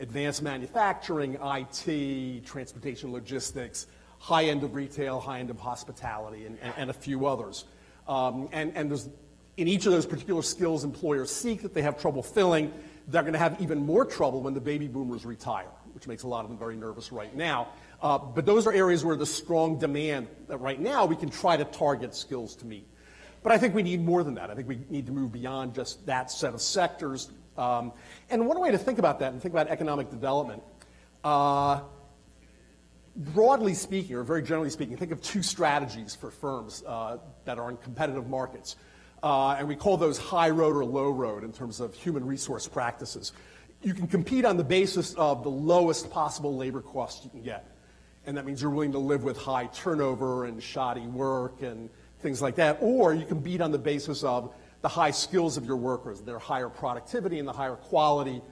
advanced manufacturing, IT, transportation logistics, high end of retail, high end of hospitality, and, and, and a few others. Um, and, and there's, in each of those particular skills employers seek that they have trouble filling, they're going to have even more trouble when the baby boomers retire, which makes a lot of them very nervous right now. Uh, but those are areas where the strong demand that right now we can try to target skills to meet. But I think we need more than that. I think we need to move beyond just that set of sectors. Um, and one way to think about that and think about economic development, uh, broadly speaking, or very generally speaking, think of two strategies for firms uh, that are in competitive markets. Uh, and we call those high road or low road in terms of human resource practices. You can compete on the basis of the lowest possible labor cost you can get. And that means you're willing to live with high turnover and shoddy work and things like that. Or you can beat on the basis of the high skills of your workers, their higher productivity and the higher quality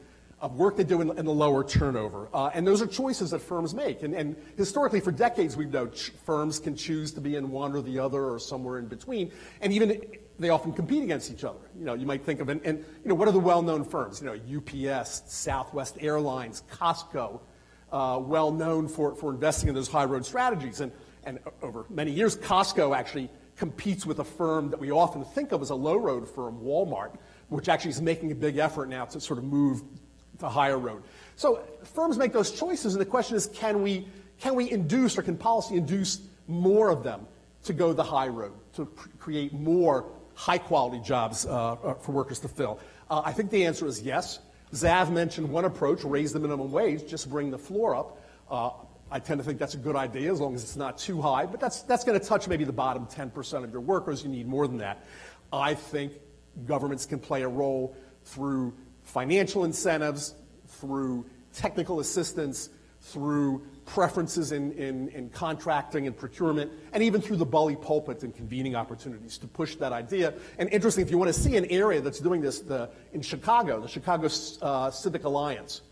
of work they do and, the lower turnover. Uh, and those are choices that firms make. And, and historically, for decades, we've known firms can choose to be in one or the other or somewhere in between. And even they often compete against each other. You know, you might think of, and, and you know, what are the well-known firms? You know, UPS, Southwest Airlines, Costco, uh, well known for, for investing in those high road strategies. And, and over many years, Costco actually competes with a firm that we often think of as a low road firm, Walmart, which actually is making a big effort now to sort of move to higher road. So firms make those choices, and the question is, can we, can we induce or can policy induce more of them to go the high road, to create more high quality jobs uh, uh, for workers to fill? Uh, I think the answer is yes. Xav mentioned one approach, raise the minimum wage, just bring the floor up. Uh, I tend to think that's a good idea as long as it's not too high, but that's, that's going to touch maybe the bottom 10% of your workers. You need more than that. I think governments can play a role through financial incentives, through technical assistance, through preferences in, in, in, contracting and procurement, and even through the bully pulpit and convening opportunities to push that idea. And interesting, if you want to see an area that's doing this, the, in Chicago, the Chicago uh, Civic Alliance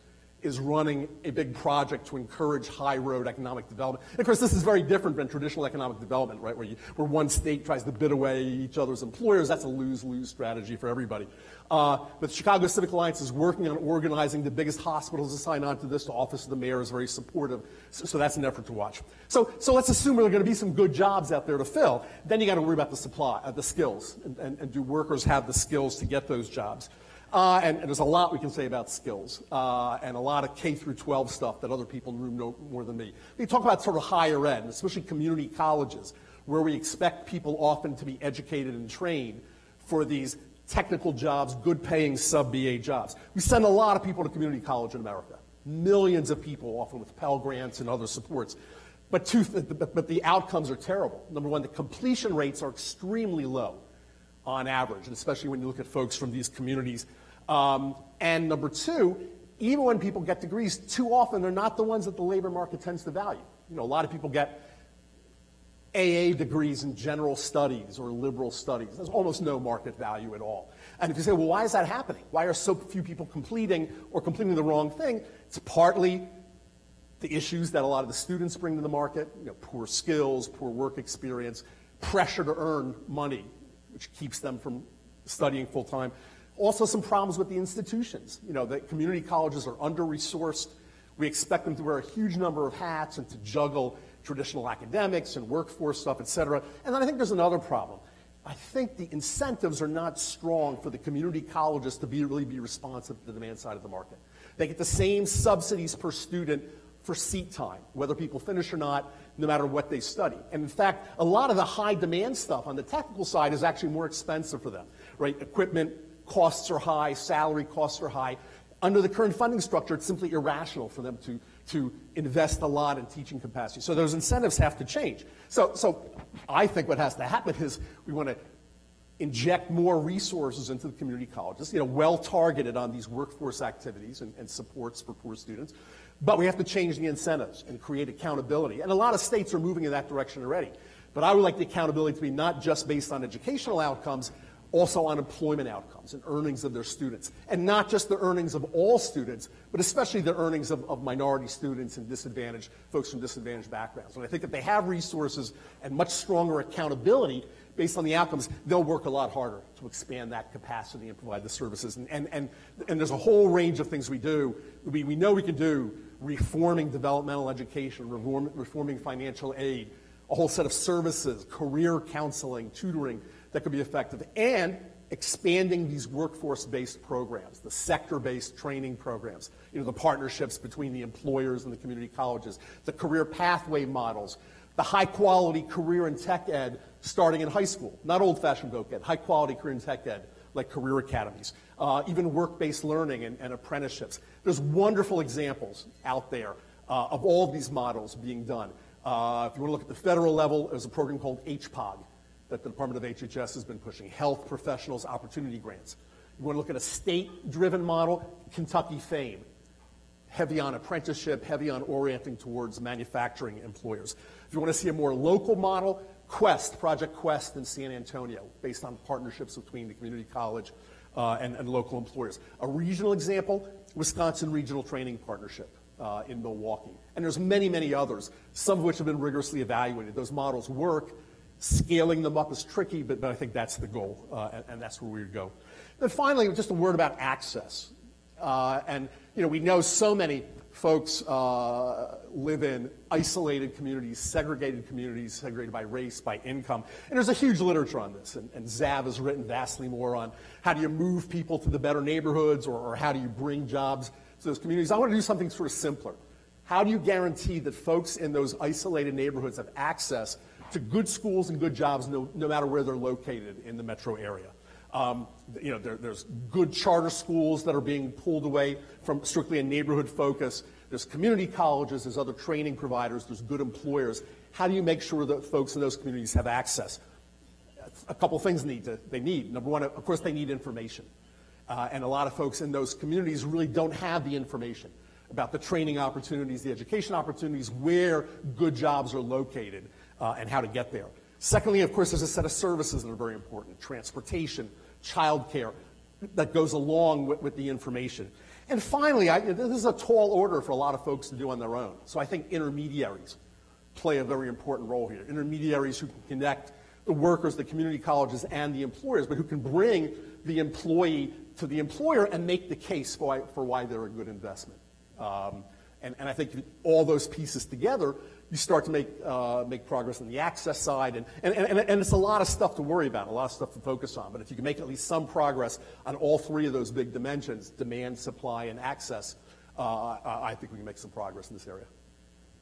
is running a big project to encourage high road economic development. And of course, this is very different than traditional economic development, right, where, you, where one state tries to bid away each other's employers. That's a lose lose strategy for everybody. Uh, but the Chicago Civic Alliance is working on organizing the biggest hospitals to sign on to this. The Office of the Mayor is very supportive. So, so that's an effort to watch. So, so let's assume there are going to be some good jobs out there to fill. Then you got to worry about the supply, uh, the skills, and, and, and do workers have the skills to get those jobs? Uh, and, and, there's a lot we can say about skills uh, and a lot of K through 12 stuff that other people in the room know more than me. We talk about sort of higher ed, especially community colleges, where we expect people often to be educated and trained for these technical jobs, good paying sub BA jobs. We send a lot of people to community college in America, millions of people, often with Pell Grants and other supports. But, two, but the outcomes are terrible. Number one, the completion rates are extremely low on average, and especially when you look at folks from these communities um, and number two, even when people get degrees, too often they're not the ones that the labor market tends to value. You know, a lot of people get AA degrees in general studies or liberal studies. There's almost no market value at all. And if you say, well, why is that happening? Why are so few people completing or completing the wrong thing? It's partly the issues that a lot of the students bring to the market, you know, poor skills, poor work experience, pressure to earn money, which keeps them from studying full time. Also, some problems with the institutions. You know, the community colleges are under resourced. We expect them to wear a huge number of hats and to juggle traditional academics and workforce stuff, et cetera. And then I think there's another problem. I think the incentives are not strong for the community colleges to be, really be responsive to the demand side of the market. They get the same subsidies per student for seat time, whether people finish or not, no matter what they study. And in fact, a lot of the high demand stuff on the technical side is actually more expensive for them, right? Equipment, costs are high, salary costs are high. Under the current funding structure, it's simply irrational for them to, to invest a lot in teaching capacity. So those incentives have to change. So, so I think what has to happen is we want to inject more resources into the community colleges, you know, well targeted on these workforce activities and, and supports for poor students. But we have to change the incentives and create accountability. And a lot of states are moving in that direction already. But I would like the accountability to be not just based on educational outcomes, also on employment outcomes and earnings of their students. And not just the earnings of all students, but especially the earnings of, of minority students and disadvantaged folks from disadvantaged backgrounds. And I think if they have resources and much stronger accountability based on the outcomes, they'll work a lot harder to expand that capacity and provide the services. And, and, and, and there's a whole range of things we do. We, we know we can do reforming developmental education, reform, reforming financial aid, a whole set of services, career counseling, tutoring, that could be effective, and expanding these workforce-based programs, the sector-based training programs, you know, the partnerships between the employers and the community colleges, the career pathway models, the high-quality career and tech ed starting in high school, not old-fashioned voc ed, high-quality career and tech ed, like career academies, uh, even work-based learning and, and, apprenticeships. There's wonderful examples out there uh, of all of these models being done. Uh, if you want to look at the federal level, there's a program called HPOG, that the Department of HHS has been pushing, health professionals opportunity grants. You want to look at a state-driven model, Kentucky Fame, heavy on apprenticeship, heavy on orienting towards manufacturing employers. If you want to see a more local model, Quest, Project Quest in San Antonio, based on partnerships between the community college uh, and, and, local employers. A regional example, Wisconsin Regional Training Partnership uh, in Milwaukee. And there's many, many others, some of which have been rigorously evaluated. Those models work. Scaling them up is tricky, but, but I think that's the goal, uh, and, and, that's where we would go. Then finally, just a word about access. Uh, and, you know, we know so many folks uh, live in isolated communities, segregated communities, segregated by race, by income. And there's a huge literature on this, and, and Xav has written vastly more on how do you move people to the better neighborhoods or, or how do you bring jobs to those communities. I want to do something sort of simpler. How do you guarantee that folks in those isolated neighborhoods have access to good schools and good jobs no, no matter where they're located in the metro area? Um, you know, there, there's good charter schools that are being pulled away from strictly a neighborhood focus. There's community colleges, there's other training providers, there's good employers. How do you make sure that folks in those communities have access? A couple things need to, they need. Number one, of course, they need information. Uh, and a lot of folks in those communities really don't have the information about the training opportunities, the education opportunities, where good jobs are located, uh, and how to get there. Secondly, of course, there's a set of services that are very important transportation, childcare that goes along with, with the information. And finally, I, this is a tall order for a lot of folks to do on their own. So I think intermediaries play a very important role here. Intermediaries who can connect the workers, the community colleges, and the employers, but who can bring the employee to the employer and make the case for why, for why they're a good investment. Um, and, and I think all those pieces together you start to make, uh, make progress on the access side. And, and, and, and it's a lot of stuff to worry about, a lot of stuff to focus on. But if you can make at least some progress on all three of those big dimensions demand, supply, and access uh, I think we can make some progress in this area.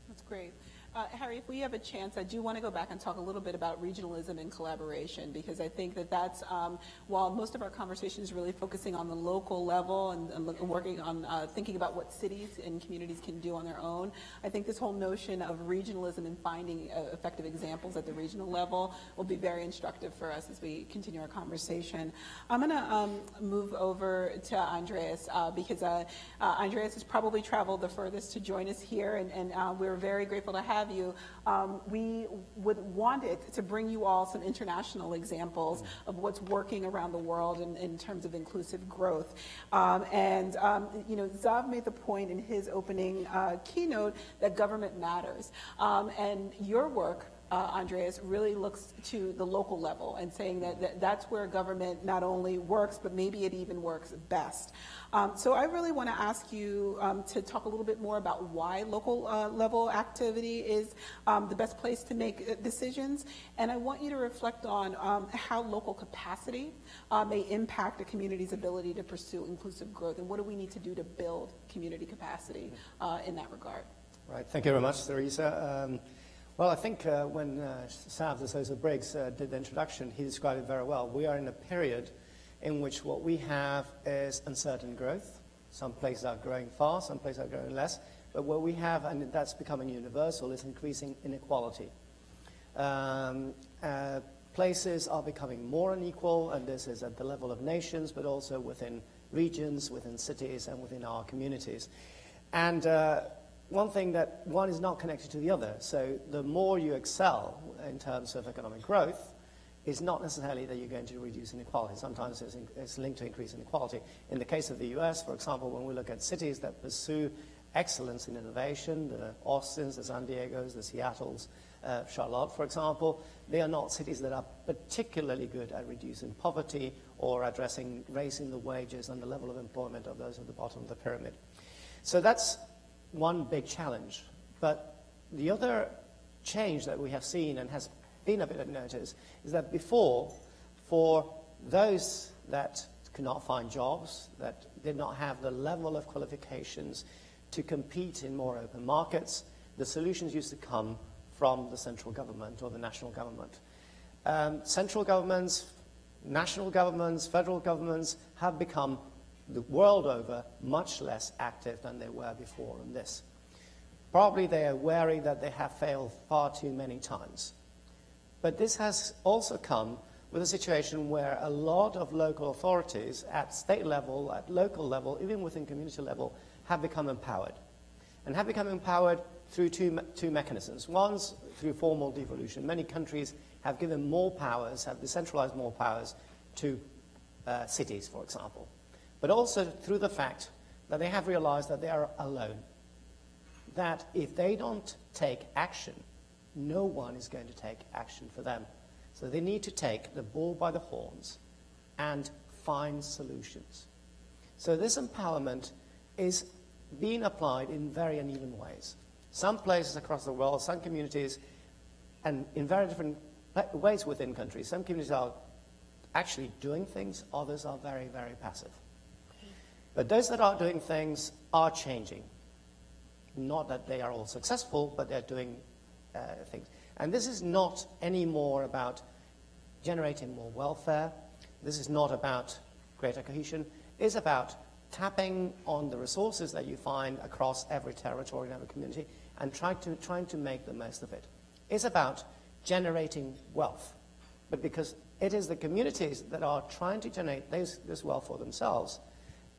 That's great. Uh, Harry, if we have a chance, I do want to go back and talk a little bit about regionalism and collaboration because I think that that's, um, while most of our conversation is really focusing on the local level and, and working on uh, thinking about what cities and communities can do on their own, I think this whole notion of regionalism and finding uh, effective examples at the regional level will be very instructive for us as we continue our conversation. I'm going to um, move over to Andreas uh, because uh, uh, Andreas has probably traveled the furthest to join us here, and, and we're very grateful to have have you, um, we would want it to bring you all some international examples of what's working around the world in, in terms of inclusive growth. Um, and, um, you know, Xav made the point in his opening uh, keynote that government matters. Um, and your work uh, Andreas, really looks to the local level and saying that, that, that's where government not only works, but maybe it even works best. Um, so I really want to ask you um, to talk a little bit more about why local uh, level activity is um, the best place to make uh, decisions. And I want you to reflect on um, how local capacity uh, may impact a community's ability to pursue inclusive growth and what do we need to do to build community capacity uh, in that regard. Right. Thank you very much, Theresa. Well, I think uh, when uh, Xav Briggs uh, did the introduction, he described it very well. We are in a period in which what we have is uncertain growth. Some places are growing fast, some places are growing less. But what we have, and that's becoming universal, is increasing inequality. Um, uh, places are becoming more unequal, and this is at the level of nations, but also within regions, within cities, and within our communities. And uh, one thing that one is not connected to the other. So the more you excel in terms of economic growth, is not necessarily that you're going to reduce inequality. Sometimes it's, in, it's, linked to increase inequality. In the case of the US, for example, when we look at cities that pursue excellence in innovation, the Austins, the San Diegos, the Seattles, uh, Charlotte, for example, they are not cities that are particularly good at reducing poverty or addressing raising the wages and the level of employment of those at the bottom of the pyramid. So that's one big challenge. But the other change that we have seen and has been a bit of notice is that before, for those that could not find jobs, that did not have the level of qualifications to compete in more open markets, the solutions used to come from the central government or the national government. Um, central governments, national governments, federal governments have become the world over much less active than they were before in this. Probably they are wary that they have failed far too many times. But this has also come with a situation where a lot of local authorities at state level, at local level, even within community level, have become empowered. And have become empowered through two, two mechanisms. One's through formal devolution. Many countries have given more powers, have decentralized more powers to uh, cities, for example. But also through the fact that they have realized that they are alone. That if they don't take action, no one is going to take action for them. So they need to take the bull by the horns and find solutions. So this empowerment is being applied in very uneven ways. Some places across the world, some communities, and in very different ways within countries, some communities are actually doing things, others are very, very passive. But those that are doing things are changing. Not that they are all successful, but they're doing uh, things. And this is not any more about generating more welfare. This is not about greater cohesion. It's about tapping on the resources that you find across every territory and every community and to, trying to make the most of it. It's about generating wealth. But because it is the communities that are trying to generate this wealth for themselves,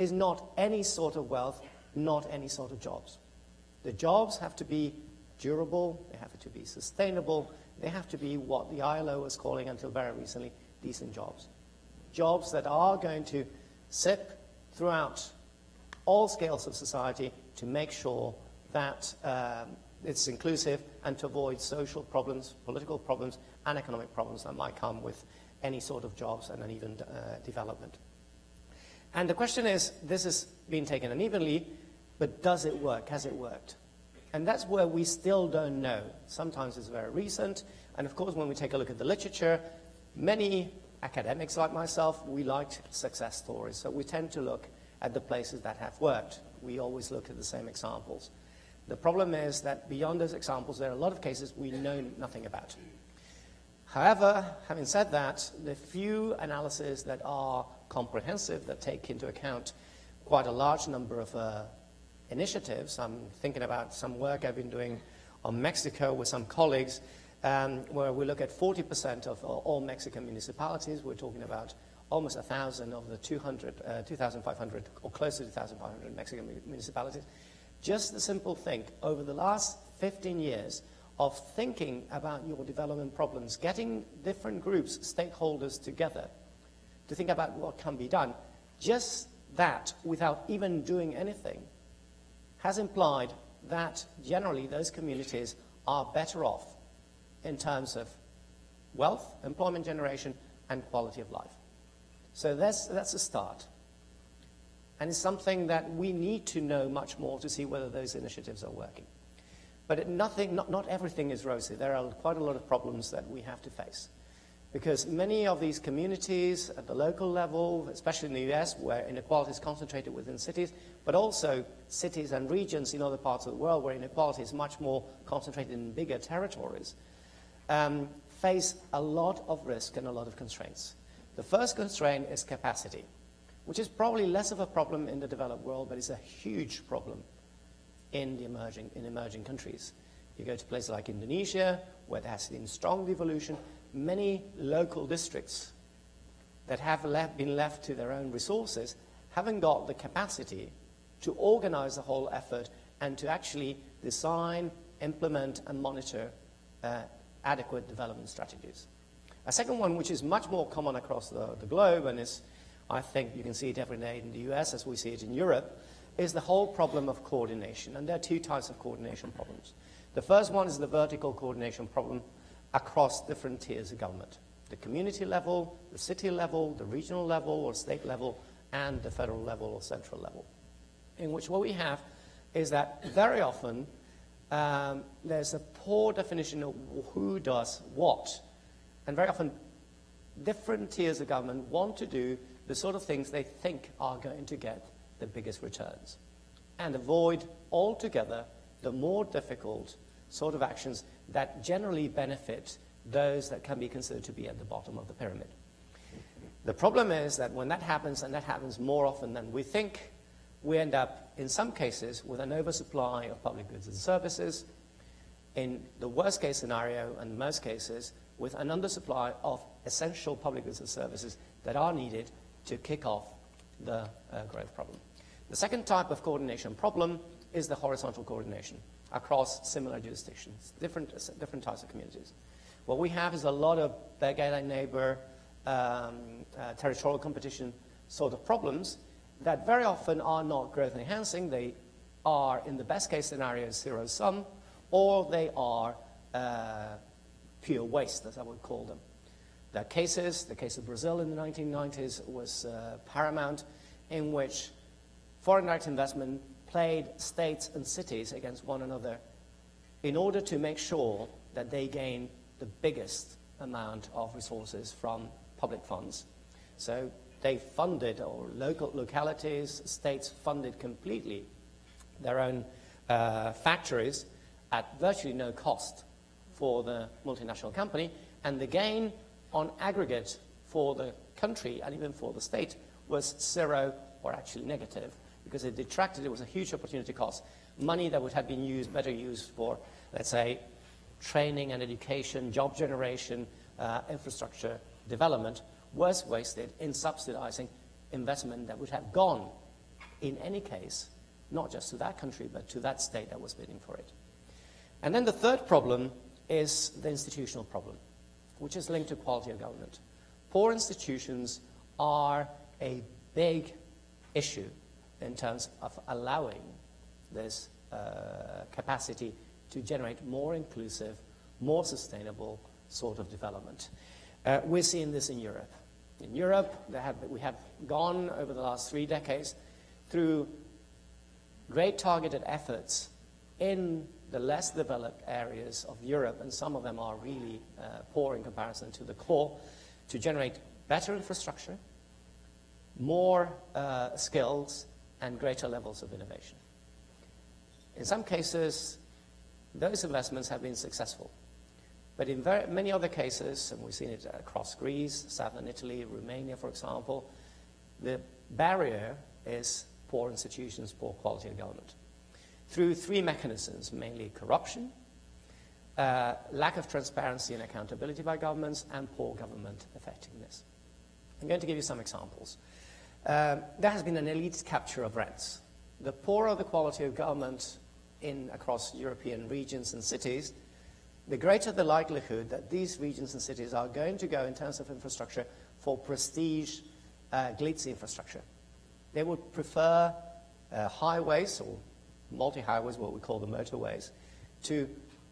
is not any sort of wealth, not any sort of jobs. The jobs have to be durable, they have to be sustainable, they have to be what the ILO was calling until very recently decent jobs. Jobs that are going to sip throughout all scales of society to make sure that um, it's inclusive and to avoid social problems, political problems, and economic problems that might come with any sort of jobs and uneven uh, development. And the question is, this is being taken unevenly, but does it work? Has it worked? And that's where we still don't know. Sometimes it's very recent, and of course, when we take a look at the literature, many academics like myself, we like success stories, so we tend to look at the places that have worked. We always look at the same examples. The problem is that beyond those examples, there are a lot of cases we know nothing about. However, having said that, the few analyses that are comprehensive, that take into account quite a large number of uh, initiatives, I'm thinking about some work I've been doing on Mexico with some colleagues, um, where we look at 40% of all Mexican municipalities. We're talking about almost 1,000 of the 200, uh, 2,500 or close to 2,500 Mexican municipalities. Just the simple thing, over the last 15 years of thinking about your development problems, getting different groups, stakeholders together to think about what can be done, just that without even doing anything has implied that generally those communities are better off in terms of wealth, employment generation, and quality of life. So that's, that's a start. And it's something that we need to know much more to see whether those initiatives are working. But nothing, not, not everything is rosy. There are quite a lot of problems that we have to face. Because many of these communities at the local level, especially in the US, where inequality is concentrated within cities, but also cities and regions in other parts of the world where inequality is much more concentrated in bigger territories, um, face a lot of risk and a lot of constraints. The first constraint is capacity, which is probably less of a problem in the developed world, but it's a huge problem in the emerging, in emerging countries. You go to places like Indonesia, where there has been strong devolution, many local districts that have left, been left to their own resources haven't got the capacity to organize the whole effort and to actually design, implement, and monitor uh, adequate development strategies. A second one, which is much more common across the, the globe, and is, I think you can see it every day in the US as we see it in Europe, is the whole problem of coordination. And there are two types of coordination problems. The first one is the vertical coordination problem across different tiers of government the community level, the city level, the regional level or state level, and the federal level or central level. In which what we have is that very often um, there's a poor definition of who does what. And very often, different tiers of government want to do the sort of things they think are going to get the biggest returns and avoid altogether the more difficult sort of actions that generally benefit those that can be considered to be at the bottom of the pyramid. The problem is that when that happens, and that happens more often than we think, we end up, in some cases, with an oversupply of public goods and services. In the worst case scenario, and most cases, with an undersupply of essential public goods and services that are needed to kick off the uh, growth problem. The second type of coordination problem is the horizontal coordination across similar jurisdictions, different, different types of communities. What we have is a lot of beggar neighbor, um, uh, territorial competition sort of problems that very often are not growth enhancing. They are, in the best case scenario, zero sum, or they are uh, pure waste, as I would call them. There are cases, the case of Brazil in the 1990s was uh, paramount, in which foreign direct investment played states and cities against one another in order to make sure that they gain the biggest amount of resources from public funds. So they funded, or local localities, states funded completely their own uh, factories at virtually no cost for the multinational company, and the gain on aggregate for the country and even for the state was zero or actually negative because it detracted, it was a huge opportunity cost. Money that would have been used, better used for, let's say, training and education, job generation, uh, infrastructure development, was wasted in subsidizing investment that would have gone, in any case, not just to that country, but to that state that was bidding for it. And then the third problem is the institutional problem, which is linked to quality of government. Poor institutions are a big issue in terms of allowing this uh, capacity to generate more inclusive, more sustainable sort of development. Uh, we're seeing this in Europe. In Europe, have, we have gone over the last three decades through great targeted efforts in the less developed areas of Europe, and some of them are really uh, poor in comparison to the core, to generate better infrastructure, more uh, skills, and greater levels of innovation. In some cases, those investments have been successful. But in very, many other cases, and we've seen it across Greece, southern Italy, Romania, for example, the barrier is poor institutions, poor quality of government. Through three mechanisms, mainly corruption, uh, lack of transparency and accountability by governments, and poor government effectiveness. I'm going to give you some examples. Um, there has been an elite capture of rents. The poorer the quality of government in across European regions and cities, the greater the likelihood that these regions and cities are going to go in terms of infrastructure for prestige uh, glitzy infrastructure. They would prefer uh, highways or multi-highways, what we call the motorways, to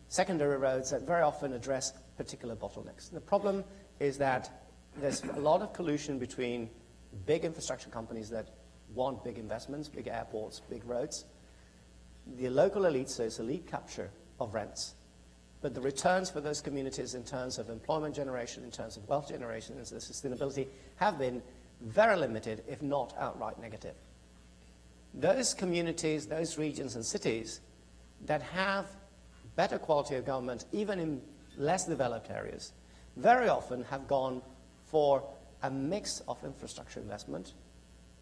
secondary roads that very often address particular bottlenecks. The problem is that there's a lot of collusion between big infrastructure companies that want big investments, big airports, big roads. The local elites, so it's elite capture of rents. But the returns for those communities in terms of employment generation, in terms of wealth generation, and sustainability have been very limited, if not outright negative. Those communities, those regions and cities that have better quality of government, even in less developed areas, very often have gone for a mix of infrastructure investment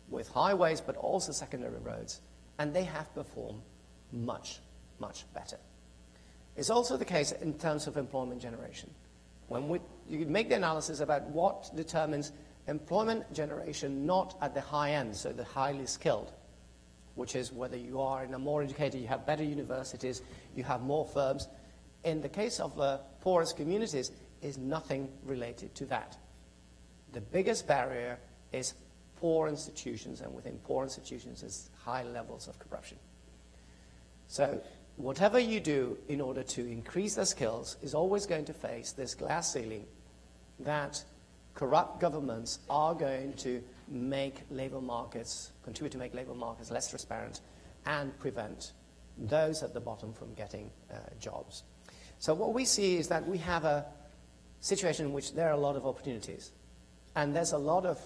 with highways but also secondary roads, and they have performed much, much better. It's also the case in terms of employment generation. When we, you make the analysis about what determines employment generation not at the high end, so the highly skilled, which is whether you are in a more educated, you have better universities, you have more firms. In the case of the poorest communities, is nothing related to that. The biggest barrier is poor institutions, and within poor institutions is high levels of corruption. So whatever you do in order to increase their skills is always going to face this glass ceiling that corrupt governments are going to make labor markets, continue to make labor markets less transparent and prevent those at the bottom from getting uh, jobs. So what we see is that we have a situation in which there are a lot of opportunities. And there's a lot of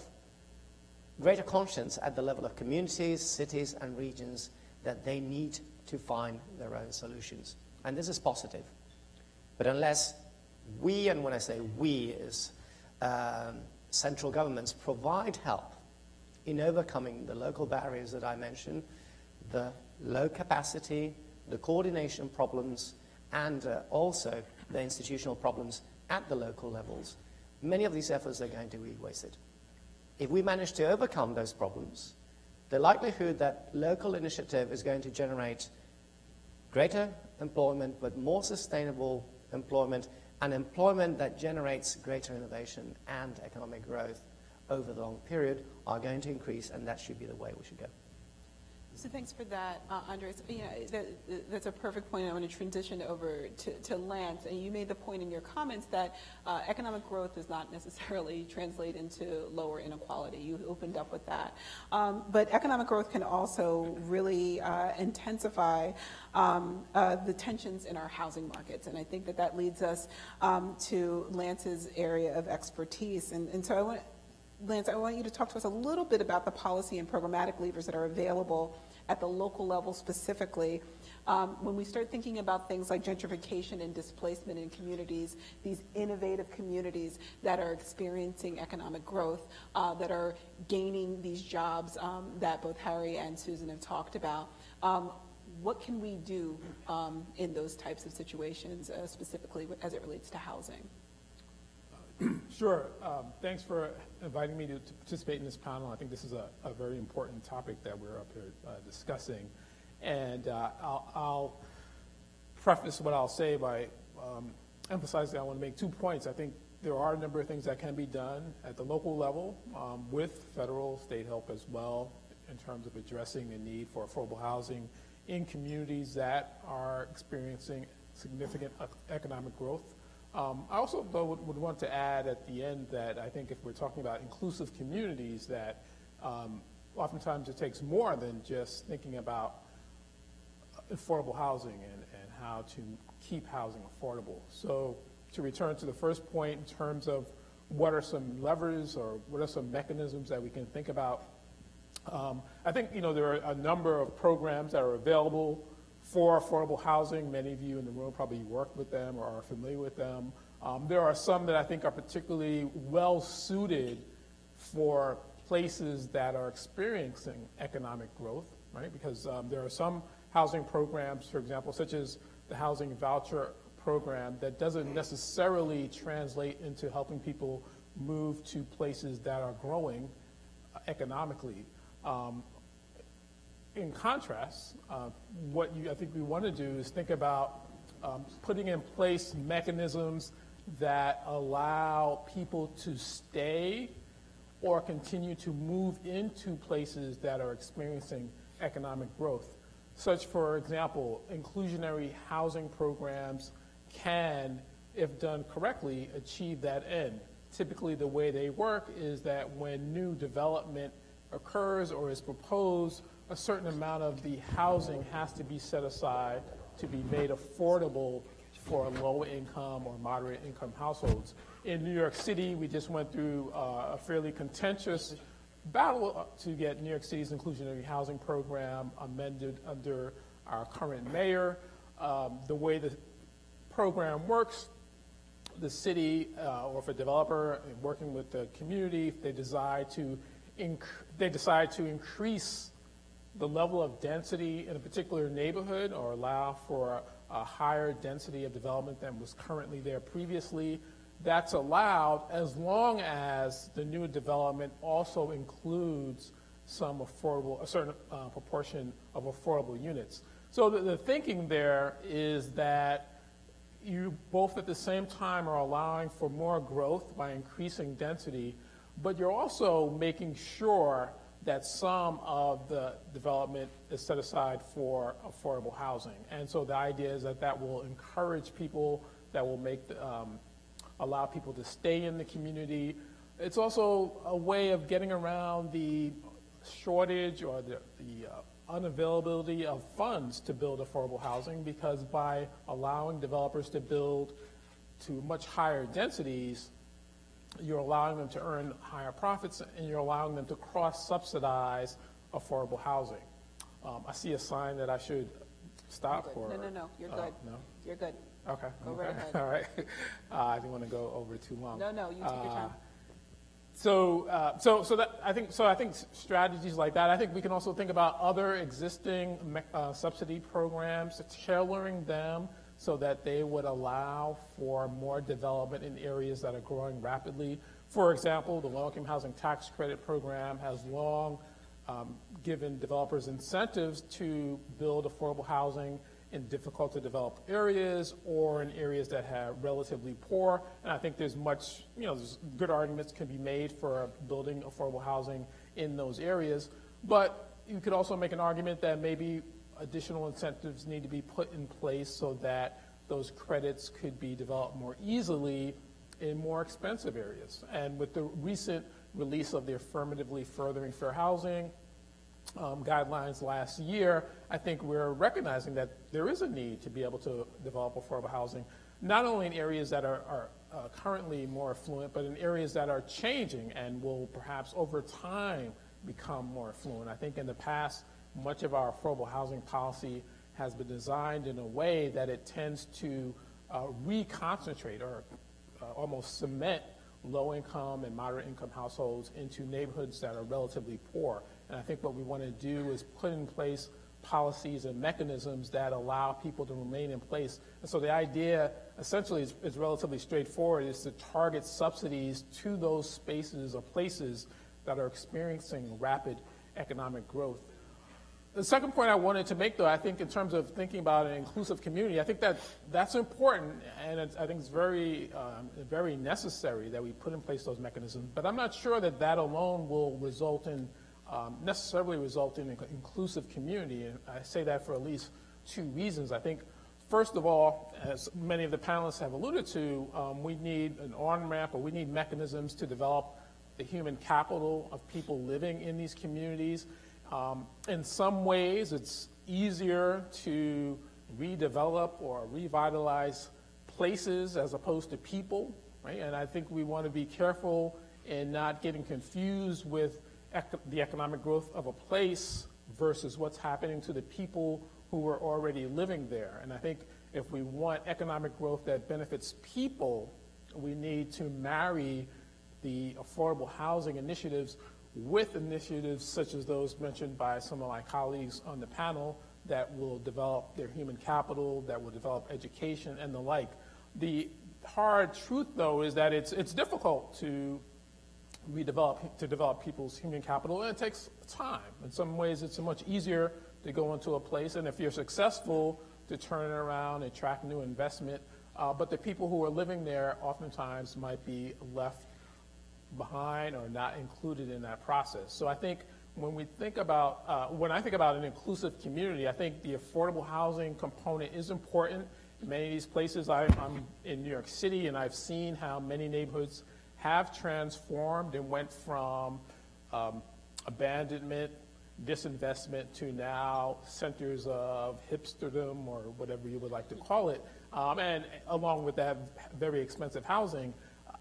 greater conscience at the level of communities, cities, and regions that they need to find their own solutions. And this is positive. But unless we, and when I say we, is um, central governments provide help in overcoming the local barriers that I mentioned, the low capacity, the coordination problems, and uh, also the institutional problems at the local levels, many of these efforts are going to be wasted. If we manage to overcome those problems, the likelihood that local initiative is going to generate greater employment, but more sustainable employment, and employment that generates greater innovation and economic growth over the long period are going to increase, and that should be the way we should go. So thanks for that, uh, Andres. Know, that, that's a perfect point. I want to transition over to, to Lance. And you made the point in your comments that uh, economic growth does not necessarily translate into lower inequality. You opened up with that. Um, but economic growth can also really uh, intensify um, uh, the tensions in our housing markets. And I think that that leads us um, to Lance's area of expertise. And, and so I want Lance, I want you to talk to us a little bit about the policy and programmatic levers that are available at the local level specifically. Um, when we start thinking about things like gentrification and displacement in communities, these innovative communities that are experiencing economic growth, uh, that are gaining these jobs um, that both Harry and Susan have talked about, um, what can we do um, in those types of situations, uh, specifically as it relates to housing? Sure. Um, thanks for inviting me to, to, participate in this panel. I think this is a, a very important topic that we're up here uh, discussing. And uh, I'll, I'll, preface what I'll say by um, emphasizing I want to make two points. I think there are a number of things that can be done at the local level um, with federal, state help as well in terms of addressing the need for affordable housing in communities that are experiencing significant economic growth. Um, I also, though, would, want to add at the end that I think if we're talking about inclusive communities, that um, oftentimes it takes more than just thinking about affordable housing and, and how to keep housing affordable. So to return to the first point in terms of what are some levers or what are some mechanisms that we can think about, um, I think you know there are a number of programs that are available for affordable housing. Many of you in the room probably work with them or are familiar with them. Um, there are some that I think are particularly well suited for places that are experiencing economic growth, right? Because um, there are some housing programs, for example, such as the housing voucher program, that doesn't necessarily translate into helping people move to places that are growing uh, economically. Um, in contrast, uh, what you, I think we want to do is think about um, putting in place mechanisms that allow people to stay or continue to move into places that are experiencing economic growth. Such, for example, inclusionary housing programs can, if done correctly, achieve that end. Typically, the way they work is that when new development occurs or is proposed, a certain amount of the housing has to be set aside to be made affordable for low income or moderate income households. In New York City, we just went through uh, a fairly contentious battle to get New York City's inclusionary housing program amended under our current mayor. Um, the way the program works, the city uh, or if a developer working with the community, if they decide to they decide to increase the level of density in a particular neighborhood or allow for a, higher density of development than was currently there previously. That's allowed as long as the new development also includes some affordable, a certain uh, proportion of affordable units. So the, the thinking there is that you both at the same time are allowing for more growth by increasing density, but you're also making sure that some of the development is set aside for affordable housing. And so the idea is that that will encourage people, that will make the, um, allow people to stay in the community. It's also a way of getting around the shortage or the, the uh, unavailability of funds to build affordable housing because by allowing developers to build to much higher densities, you're allowing them to earn higher profits and you're allowing them to cross-subsidize affordable housing. Um, I see a sign that I should stop for. No, no, no, you're uh, good. No? You're good. Okay. Go okay. right ahead. All right. Uh, I didn't want to go over too long. No, no, you take your time. Uh, so, uh, so, so that I think, so I think strategies like that. I think we can also think about other existing uh, subsidy programs, tailoring them so that they would allow for more development in areas that are growing rapidly. For example, the low-income housing tax credit program has long um, given developers incentives to build affordable housing in difficult to develop areas or in areas that have relatively poor. And I think there's much, you know, good arguments can be made for building affordable housing in those areas. But you could also make an argument that maybe additional incentives need to be put in place so that those credits could be developed more easily in more expensive areas. And with the recent release of the affirmatively furthering fair housing um, guidelines last year, I think we're recognizing that there is a need to be able to develop affordable housing, not only in areas that are, are uh, currently more affluent, but in areas that are changing and will perhaps over time become more affluent. I think in the past, much of our affordable housing policy has been designed in a way that it tends to uh, reconcentrate or uh, almost cement low income and moderate income households into neighborhoods that are relatively poor. And I think what we want to do is put in place policies and mechanisms that allow people to remain in place. And so the idea essentially is, is relatively straightforward, is to target subsidies to those spaces or places that are experiencing rapid economic growth. The second point I wanted to make, though, I think in terms of thinking about an inclusive community, I think that that's important, and I think it's very, um, very necessary that we put in place those mechanisms. But I'm not sure that that alone will result in um, necessarily result in an inclusive community, and I say that for at least two reasons. I think, first of all, as many of the panelists have alluded to, um, we need an on ramp, or we need mechanisms to develop the human capital of people living in these communities um, in some ways, it's easier to redevelop or revitalize places as opposed to people, right? And I think we want to be careful in not getting confused with ec- the economic growth of a place versus what's happening to the people who are already living there. And I think if we want economic growth that benefits people, we need to marry the affordable housing initiatives with initiatives such as those mentioned by some of my colleagues on the panel that will develop their human capital, that will develop education and the like. The hard truth, though, is that it's, it's difficult to redevelop, to develop people's human capital, and it takes time. In some ways, it's much easier to go into a place, and if you're successful, to turn it around, attract new investment. Uh, but the people who are living there oftentimes might be left behind or not included in that process. So I think when we think about, uh, when I think about an inclusive community, I think the affordable housing component is important. In many of these places, I, am in New York City, and I've seen how many neighborhoods have transformed and went from um, abandonment, disinvestment to now centers of hipsterdom or whatever you would like to call it, um, and along with that, very expensive housing.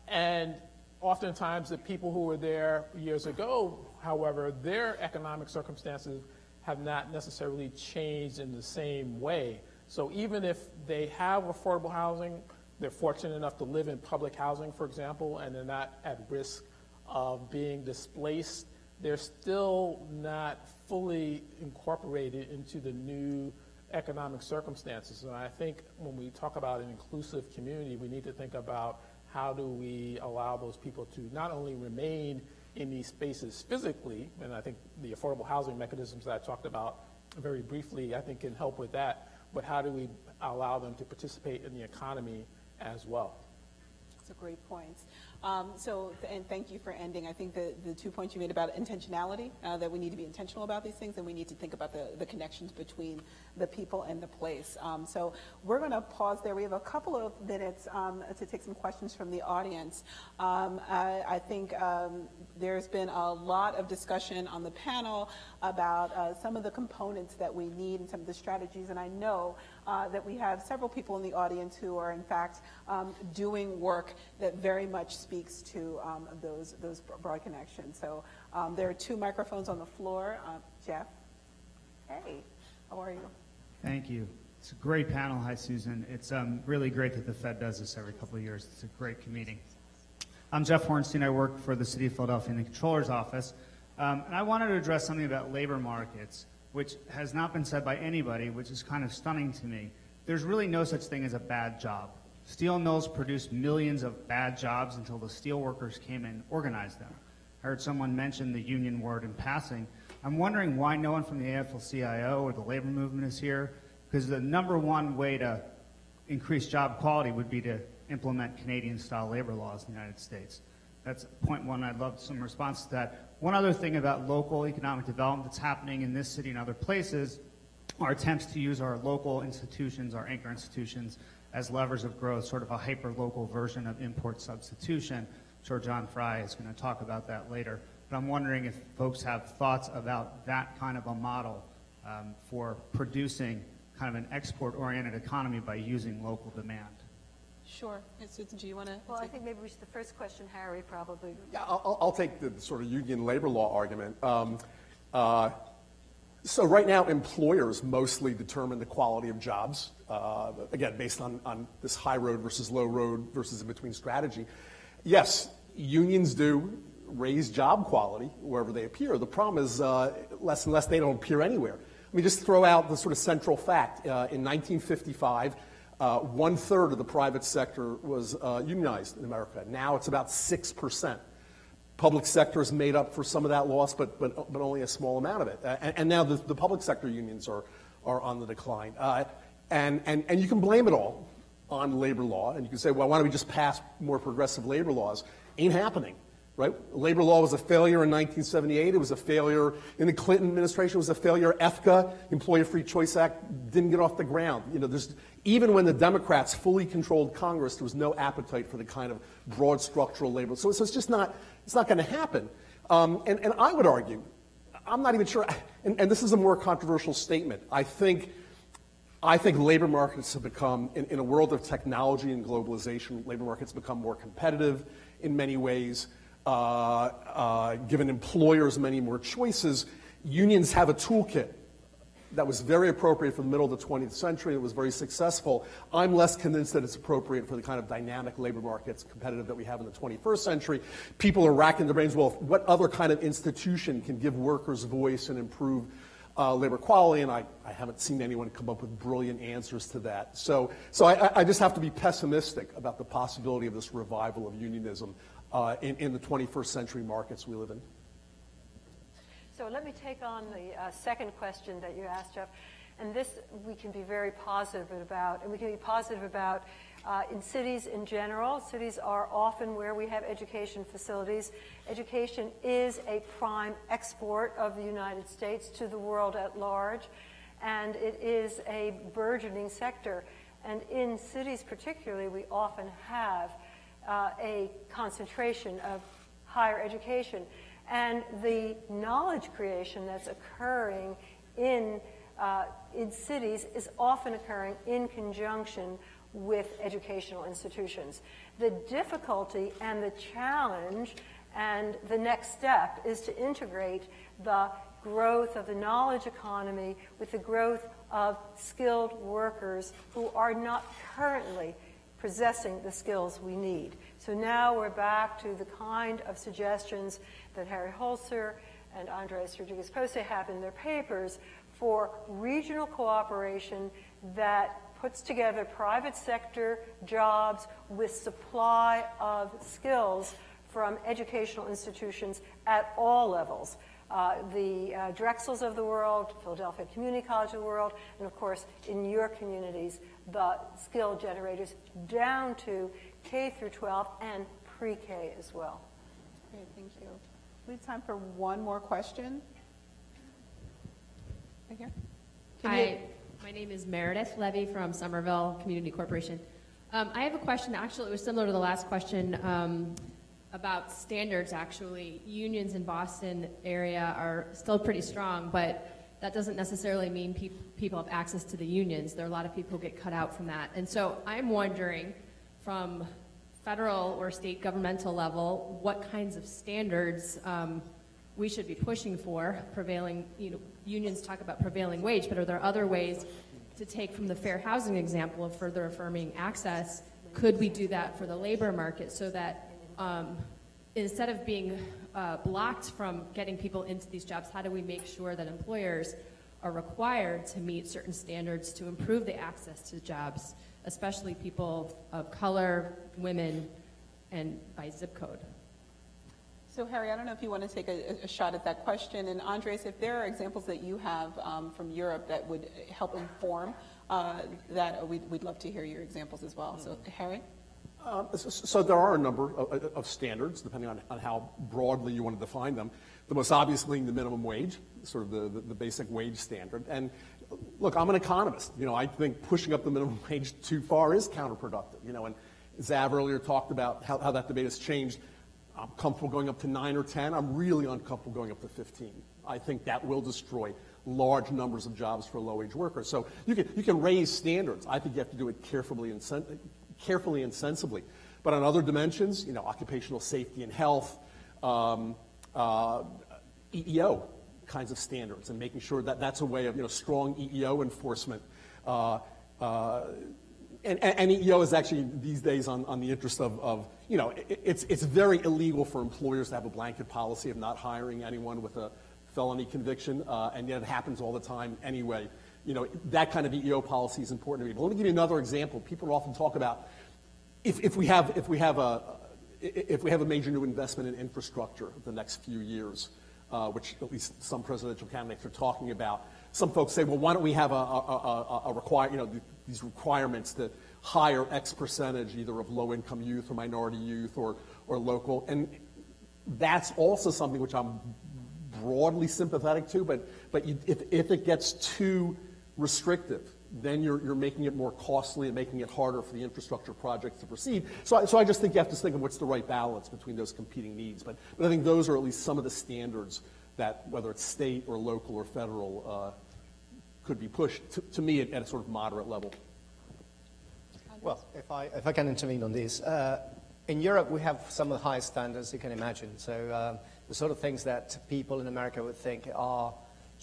And Oftentimes, the people who were there years ago, however, their economic circumstances have not necessarily changed in the same way. So even if they have affordable housing, they're fortunate enough to live in public housing, for example, and they're not at risk of being displaced, they're still not fully incorporated into the new economic circumstances. And I think when we talk about an inclusive community, we need to think about how do we allow those people to not only remain in these spaces physically, and I think the affordable housing mechanisms that I talked about very briefly, I think can help with that, but how do we allow them to participate in the economy as well? That's a great point. Um, so, and thank you for ending. I think the, the two points you made about intentionality, uh, that we need to be intentional about these things, and we need to think about the, the connections between the people and the place. Um, so we're going to pause there. We have a couple of minutes um, to take some questions from the audience. Um, I, I, think um, there's been a lot of discussion on the panel about uh, some of the components that we need and some of the strategies, and I know uh, that we have several people in the audience who are, in fact, um, doing work that very much speaks to um, those, those broad connections. So there are two microphones on the floor. Uh, Jeff? Hey, how are you? Thank you. It's a great panel. Hi, Susan. It's um, really great that the Fed does this every couple of years. It's a great meeting. I'm Jeff Hornstein. I work for the City of Philadelphia in the Controller's Office. Um, and I wanted to address something about labor markets which has not been said by anybody, which is kind of stunning to me. there's really no such thing as a bad job. Steel mills produced millions of bad jobs until the steel workers came and organized them. I heard someone mention the union word in passing. I'm wondering why no one from the AFL-CIO or the labor movement is here, because the number one way to increase job quality would be to implement Canadian-style labor laws in the United States. That's point one. I'd love some response to that. One other thing about local economic development that's happening in this city and other places are attempts to use our local institutions, our anchor institutions, as levers of growth, sort of a hyper-local version of import substitution. I'm sure John Fry is going to talk about that later. But I'm wondering if folks have thoughts about that kind of a model um, for producing kind of an export-oriented economy by using local demand. Sure. Susan, do you want to? Well, I think maybe we should, the first question, Harry, probably. Yeah, I'll, I'll take the sort of union labor law argument. Um, uh, so right now, employers mostly determine the quality of jobs, uh, again, based on, on this high road versus low road versus in between strategy. Yes, unions do raise job quality wherever they appear. The problem is uh, less and less they don't appear anywhere. Let me just throw out the sort of central fact. Uh, in 1955, uh, one third of the private sector was uh, unionized in America. Now it's about 6%. Public sector has made up for some of that loss, but, but, but only a small amount of it. Uh, and, and, now the, the, public sector unions are, are on the decline. Uh, and, and, and you can blame it all on labor law, and you can say, well, why don't we just pass more progressive labor laws? Ain't happening right? Labor law was a failure in 1978. It was a failure in the Clinton administration. It was a failure. EFCA, Employer Free Choice Act, didn't get off the ground. You know, there's, even when the Democrats fully controlled Congress, there was no appetite for the kind of broad structural labor. So, so it's just not, it's not going to happen. Um, and, and I would argue, I'm not even sure, and, and this is a more controversial statement. I think, I think labor markets have become, in, in a world of technology and globalization, labor markets become more competitive in many ways. Uh, uh, given employers many more choices, unions have a toolkit that was very appropriate for the middle of the 20th century. It was very successful. I'm less convinced that it's appropriate for the kind of dynamic labor markets, competitive that we have in the 21st century. People are racking their brains, well, what other kind of institution can give workers voice and improve uh, labor quality? And I, I haven't seen anyone come up with brilliant answers to that. So, so I, I just have to be pessimistic about the possibility of this revival of unionism uh, in, in the 21st century markets we live in. So let me take on the uh, second question that you asked, Jeff. And this we can be very positive about. And we can be positive about uh, in cities in general. Cities are often where we have education facilities. Education is a prime export of the United States to the world at large. And it is a burgeoning sector. And in cities particularly, we often have uh, a concentration of higher education. And the knowledge creation that's occurring in, uh, in cities is often occurring in conjunction with educational institutions. The difficulty and the challenge and the next step is to integrate the growth of the knowledge economy with the growth of skilled workers who are not currently possessing the skills we need. So now we're back to the kind of suggestions that Harry Holzer and Andreas Rodriguez Pose have in their papers for regional cooperation that puts together private sector jobs with supply of skills from educational institutions at all levels. Uh, the uh, Drexels of the world, Philadelphia Community College of the world, and of course in your communities, the skill generators down to K through 12 and pre-K as well. Great, thank you. We have time for one more question. Right here. Can Hi, you... my name is Meredith Levy from Somerville Community Corporation. Um, I have a question, actually, it was similar to the last question um, about standards, actually. Unions in Boston area are still pretty strong, but that doesn't necessarily mean pe people have access to the unions. There are a lot of people who get cut out from that. And so I'm wondering, from federal or state governmental level, what kinds of standards um, we should be pushing for. Prevailing, you know, unions talk about prevailing wage, but are there other ways to take from the fair housing example of further affirming access? Could we do that for the labor market so that um, instead of being uh, blocked from getting people into these jobs, how do we make sure that employers are required to meet certain standards to improve the access to jobs, especially people of color, women, and by zip code. So Harry, I don't know if you want to take a, a shot at that question. And Andres, if there are examples that you have um, from Europe that would help inform uh, that, we'd, we'd love to hear your examples as well. So Harry? Um, so, there are a number of, of standards, depending on, on, how broadly you want to define them. The most obvious being the minimum wage, sort of the, the, the, basic wage standard. And look, I'm an economist. You know, I think pushing up the minimum wage too far is counterproductive. You know, and Xav earlier talked about how, how that debate has changed. I'm comfortable going up to 9 or 10. I'm really uncomfortable going up to 15. I think that will destroy large numbers of jobs for low-wage workers. So you can, you can raise standards. I think you have to do it carefully and, carefully and sensibly. But on other dimensions, you know, occupational safety and health, um, uh, EEO kinds of standards, and making sure that that's a way of you know strong EEO enforcement. Uh, uh, and, and, EEO is actually these days on, on the interest of, of you know, it, it's, it's very illegal for employers to have a blanket policy of not hiring anyone with a felony conviction, uh, and yet it happens all the time anyway. You know, that kind of EEO policy is important to me. But let me give you another example. People often talk about if, if, we have, if, we have a, if we have a major new investment in infrastructure the next few years, uh, which at least some presidential candidates are talking about, some folks say, well, why don't we have a, a, a, a require, you know, these requirements to hire X percentage either of low-income youth or minority youth or, or local. And that's also something which I'm broadly sympathetic to, but, but you, if, if it gets too restrictive, then you're, you're making it more costly and making it harder for the infrastructure projects to proceed. So, I, so I just think you have to think of what's the right balance between those competing needs. But, but I think those are at least some of the standards that, whether it's state or local or federal, uh, could be pushed, to, to me, at, at, a sort of moderate level. Well, if I, if I can intervene on this. Uh, in Europe, we have some of the highest standards you can imagine. So um, the sort of things that people in America would think are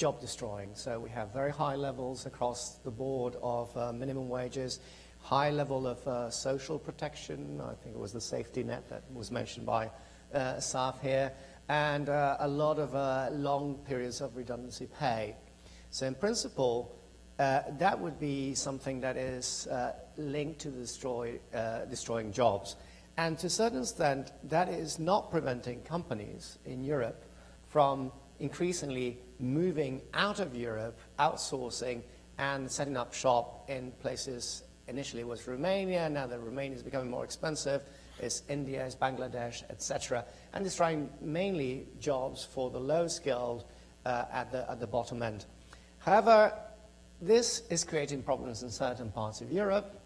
job destroying. So we have very high levels across the board of uh, minimum wages, high level of uh, social protection. I think it was the safety net that was mentioned by uh, Xav here, and uh, a lot of uh, long periods of redundancy pay. So in principle, uh, that would be something that is uh, linked to destroy, destroying jobs. And to a certain extent, that is not preventing companies in Europe from increasingly moving out of Europe, outsourcing, and setting up shop in places. Initially, it was Romania. Now that Romania is becoming more expensive, it's India, it's Bangladesh, etc., and it's trying mainly jobs for the low-skilled uh, at, the, at the bottom end. However, this is creating problems in certain parts of Europe.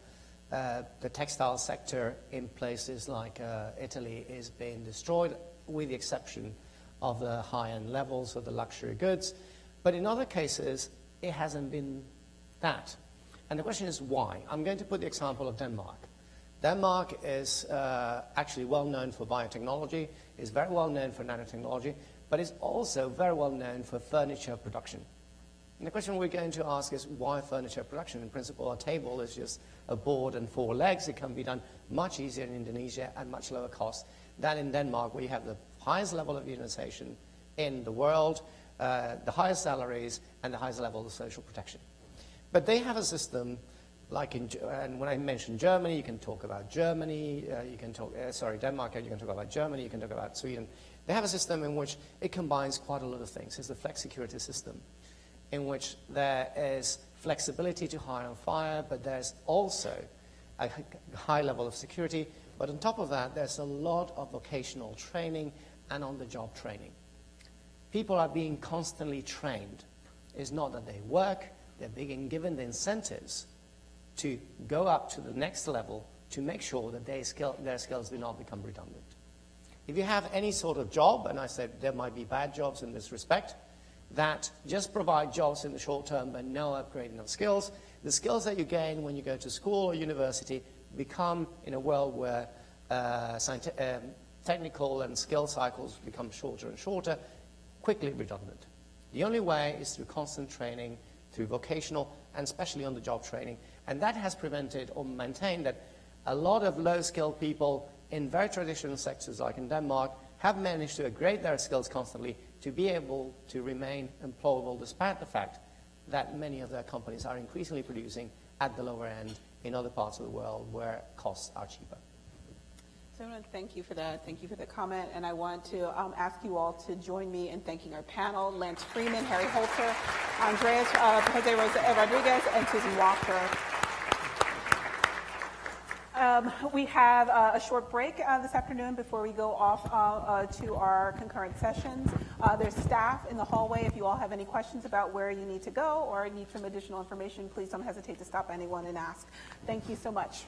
Uh, the textile sector in places like uh, Italy is being destroyed, with the exception of the high-end levels of the luxury goods. But in other cases, it hasn't been that. And the question is why? I'm going to put the example of Denmark. Denmark is uh, actually well known for biotechnology, is very well known for nanotechnology, but is also very well known for furniture production. And the question we're going to ask is why furniture production? In principle, a table is just a board and four legs. It can be done much easier in Indonesia at much lower cost than in Denmark, where you have the highest level of unionization in the world, uh, the highest salaries, and the highest level of social protection. But they have a system like in, and when I mention Germany, you can talk about Germany, uh, you can talk, uh, sorry, Denmark, you can talk about Germany, you can talk about Sweden. They have a system in which it combines quite a lot of things. It's the flexicurity system in which there is flexibility to hire and fire, but there's also a high level of security. But on top of that, there's a lot of vocational training and on-the-job training. People are being constantly trained. It's not that they work, they're being given the incentives to go up to the next level to make sure that their, skill, their skills do not become redundant. If you have any sort of job, and I said there might be bad jobs in this respect, that just provide jobs in the short term but no upgrading of skills. The skills that you gain when you go to school or university become, in a world where uh, um, technical and skill cycles become shorter and shorter, quickly redundant. The only way is through constant training, through vocational and especially on the job training. And that has prevented or maintained that a lot of low skilled people in very traditional sectors like in Denmark have managed to upgrade their skills constantly to be able to remain employable despite the fact that many of their companies are increasingly producing at the lower end in other parts of the world where costs are cheaper. So thank you for that. Thank you for the comment. And I want to um, ask you all to join me in thanking our panel, Lance Freeman, Harry Holzer, Andreas uh, Jose Ros- Rodriguez, and Susan Wachter. Um, we have uh, a short break uh, this afternoon before we go off uh, uh, to our concurrent sessions. Uh, there's staff in the hallway. If you all have any questions about where you need to go or need some additional information, please don't hesitate to stop anyone and ask. Thank you so much.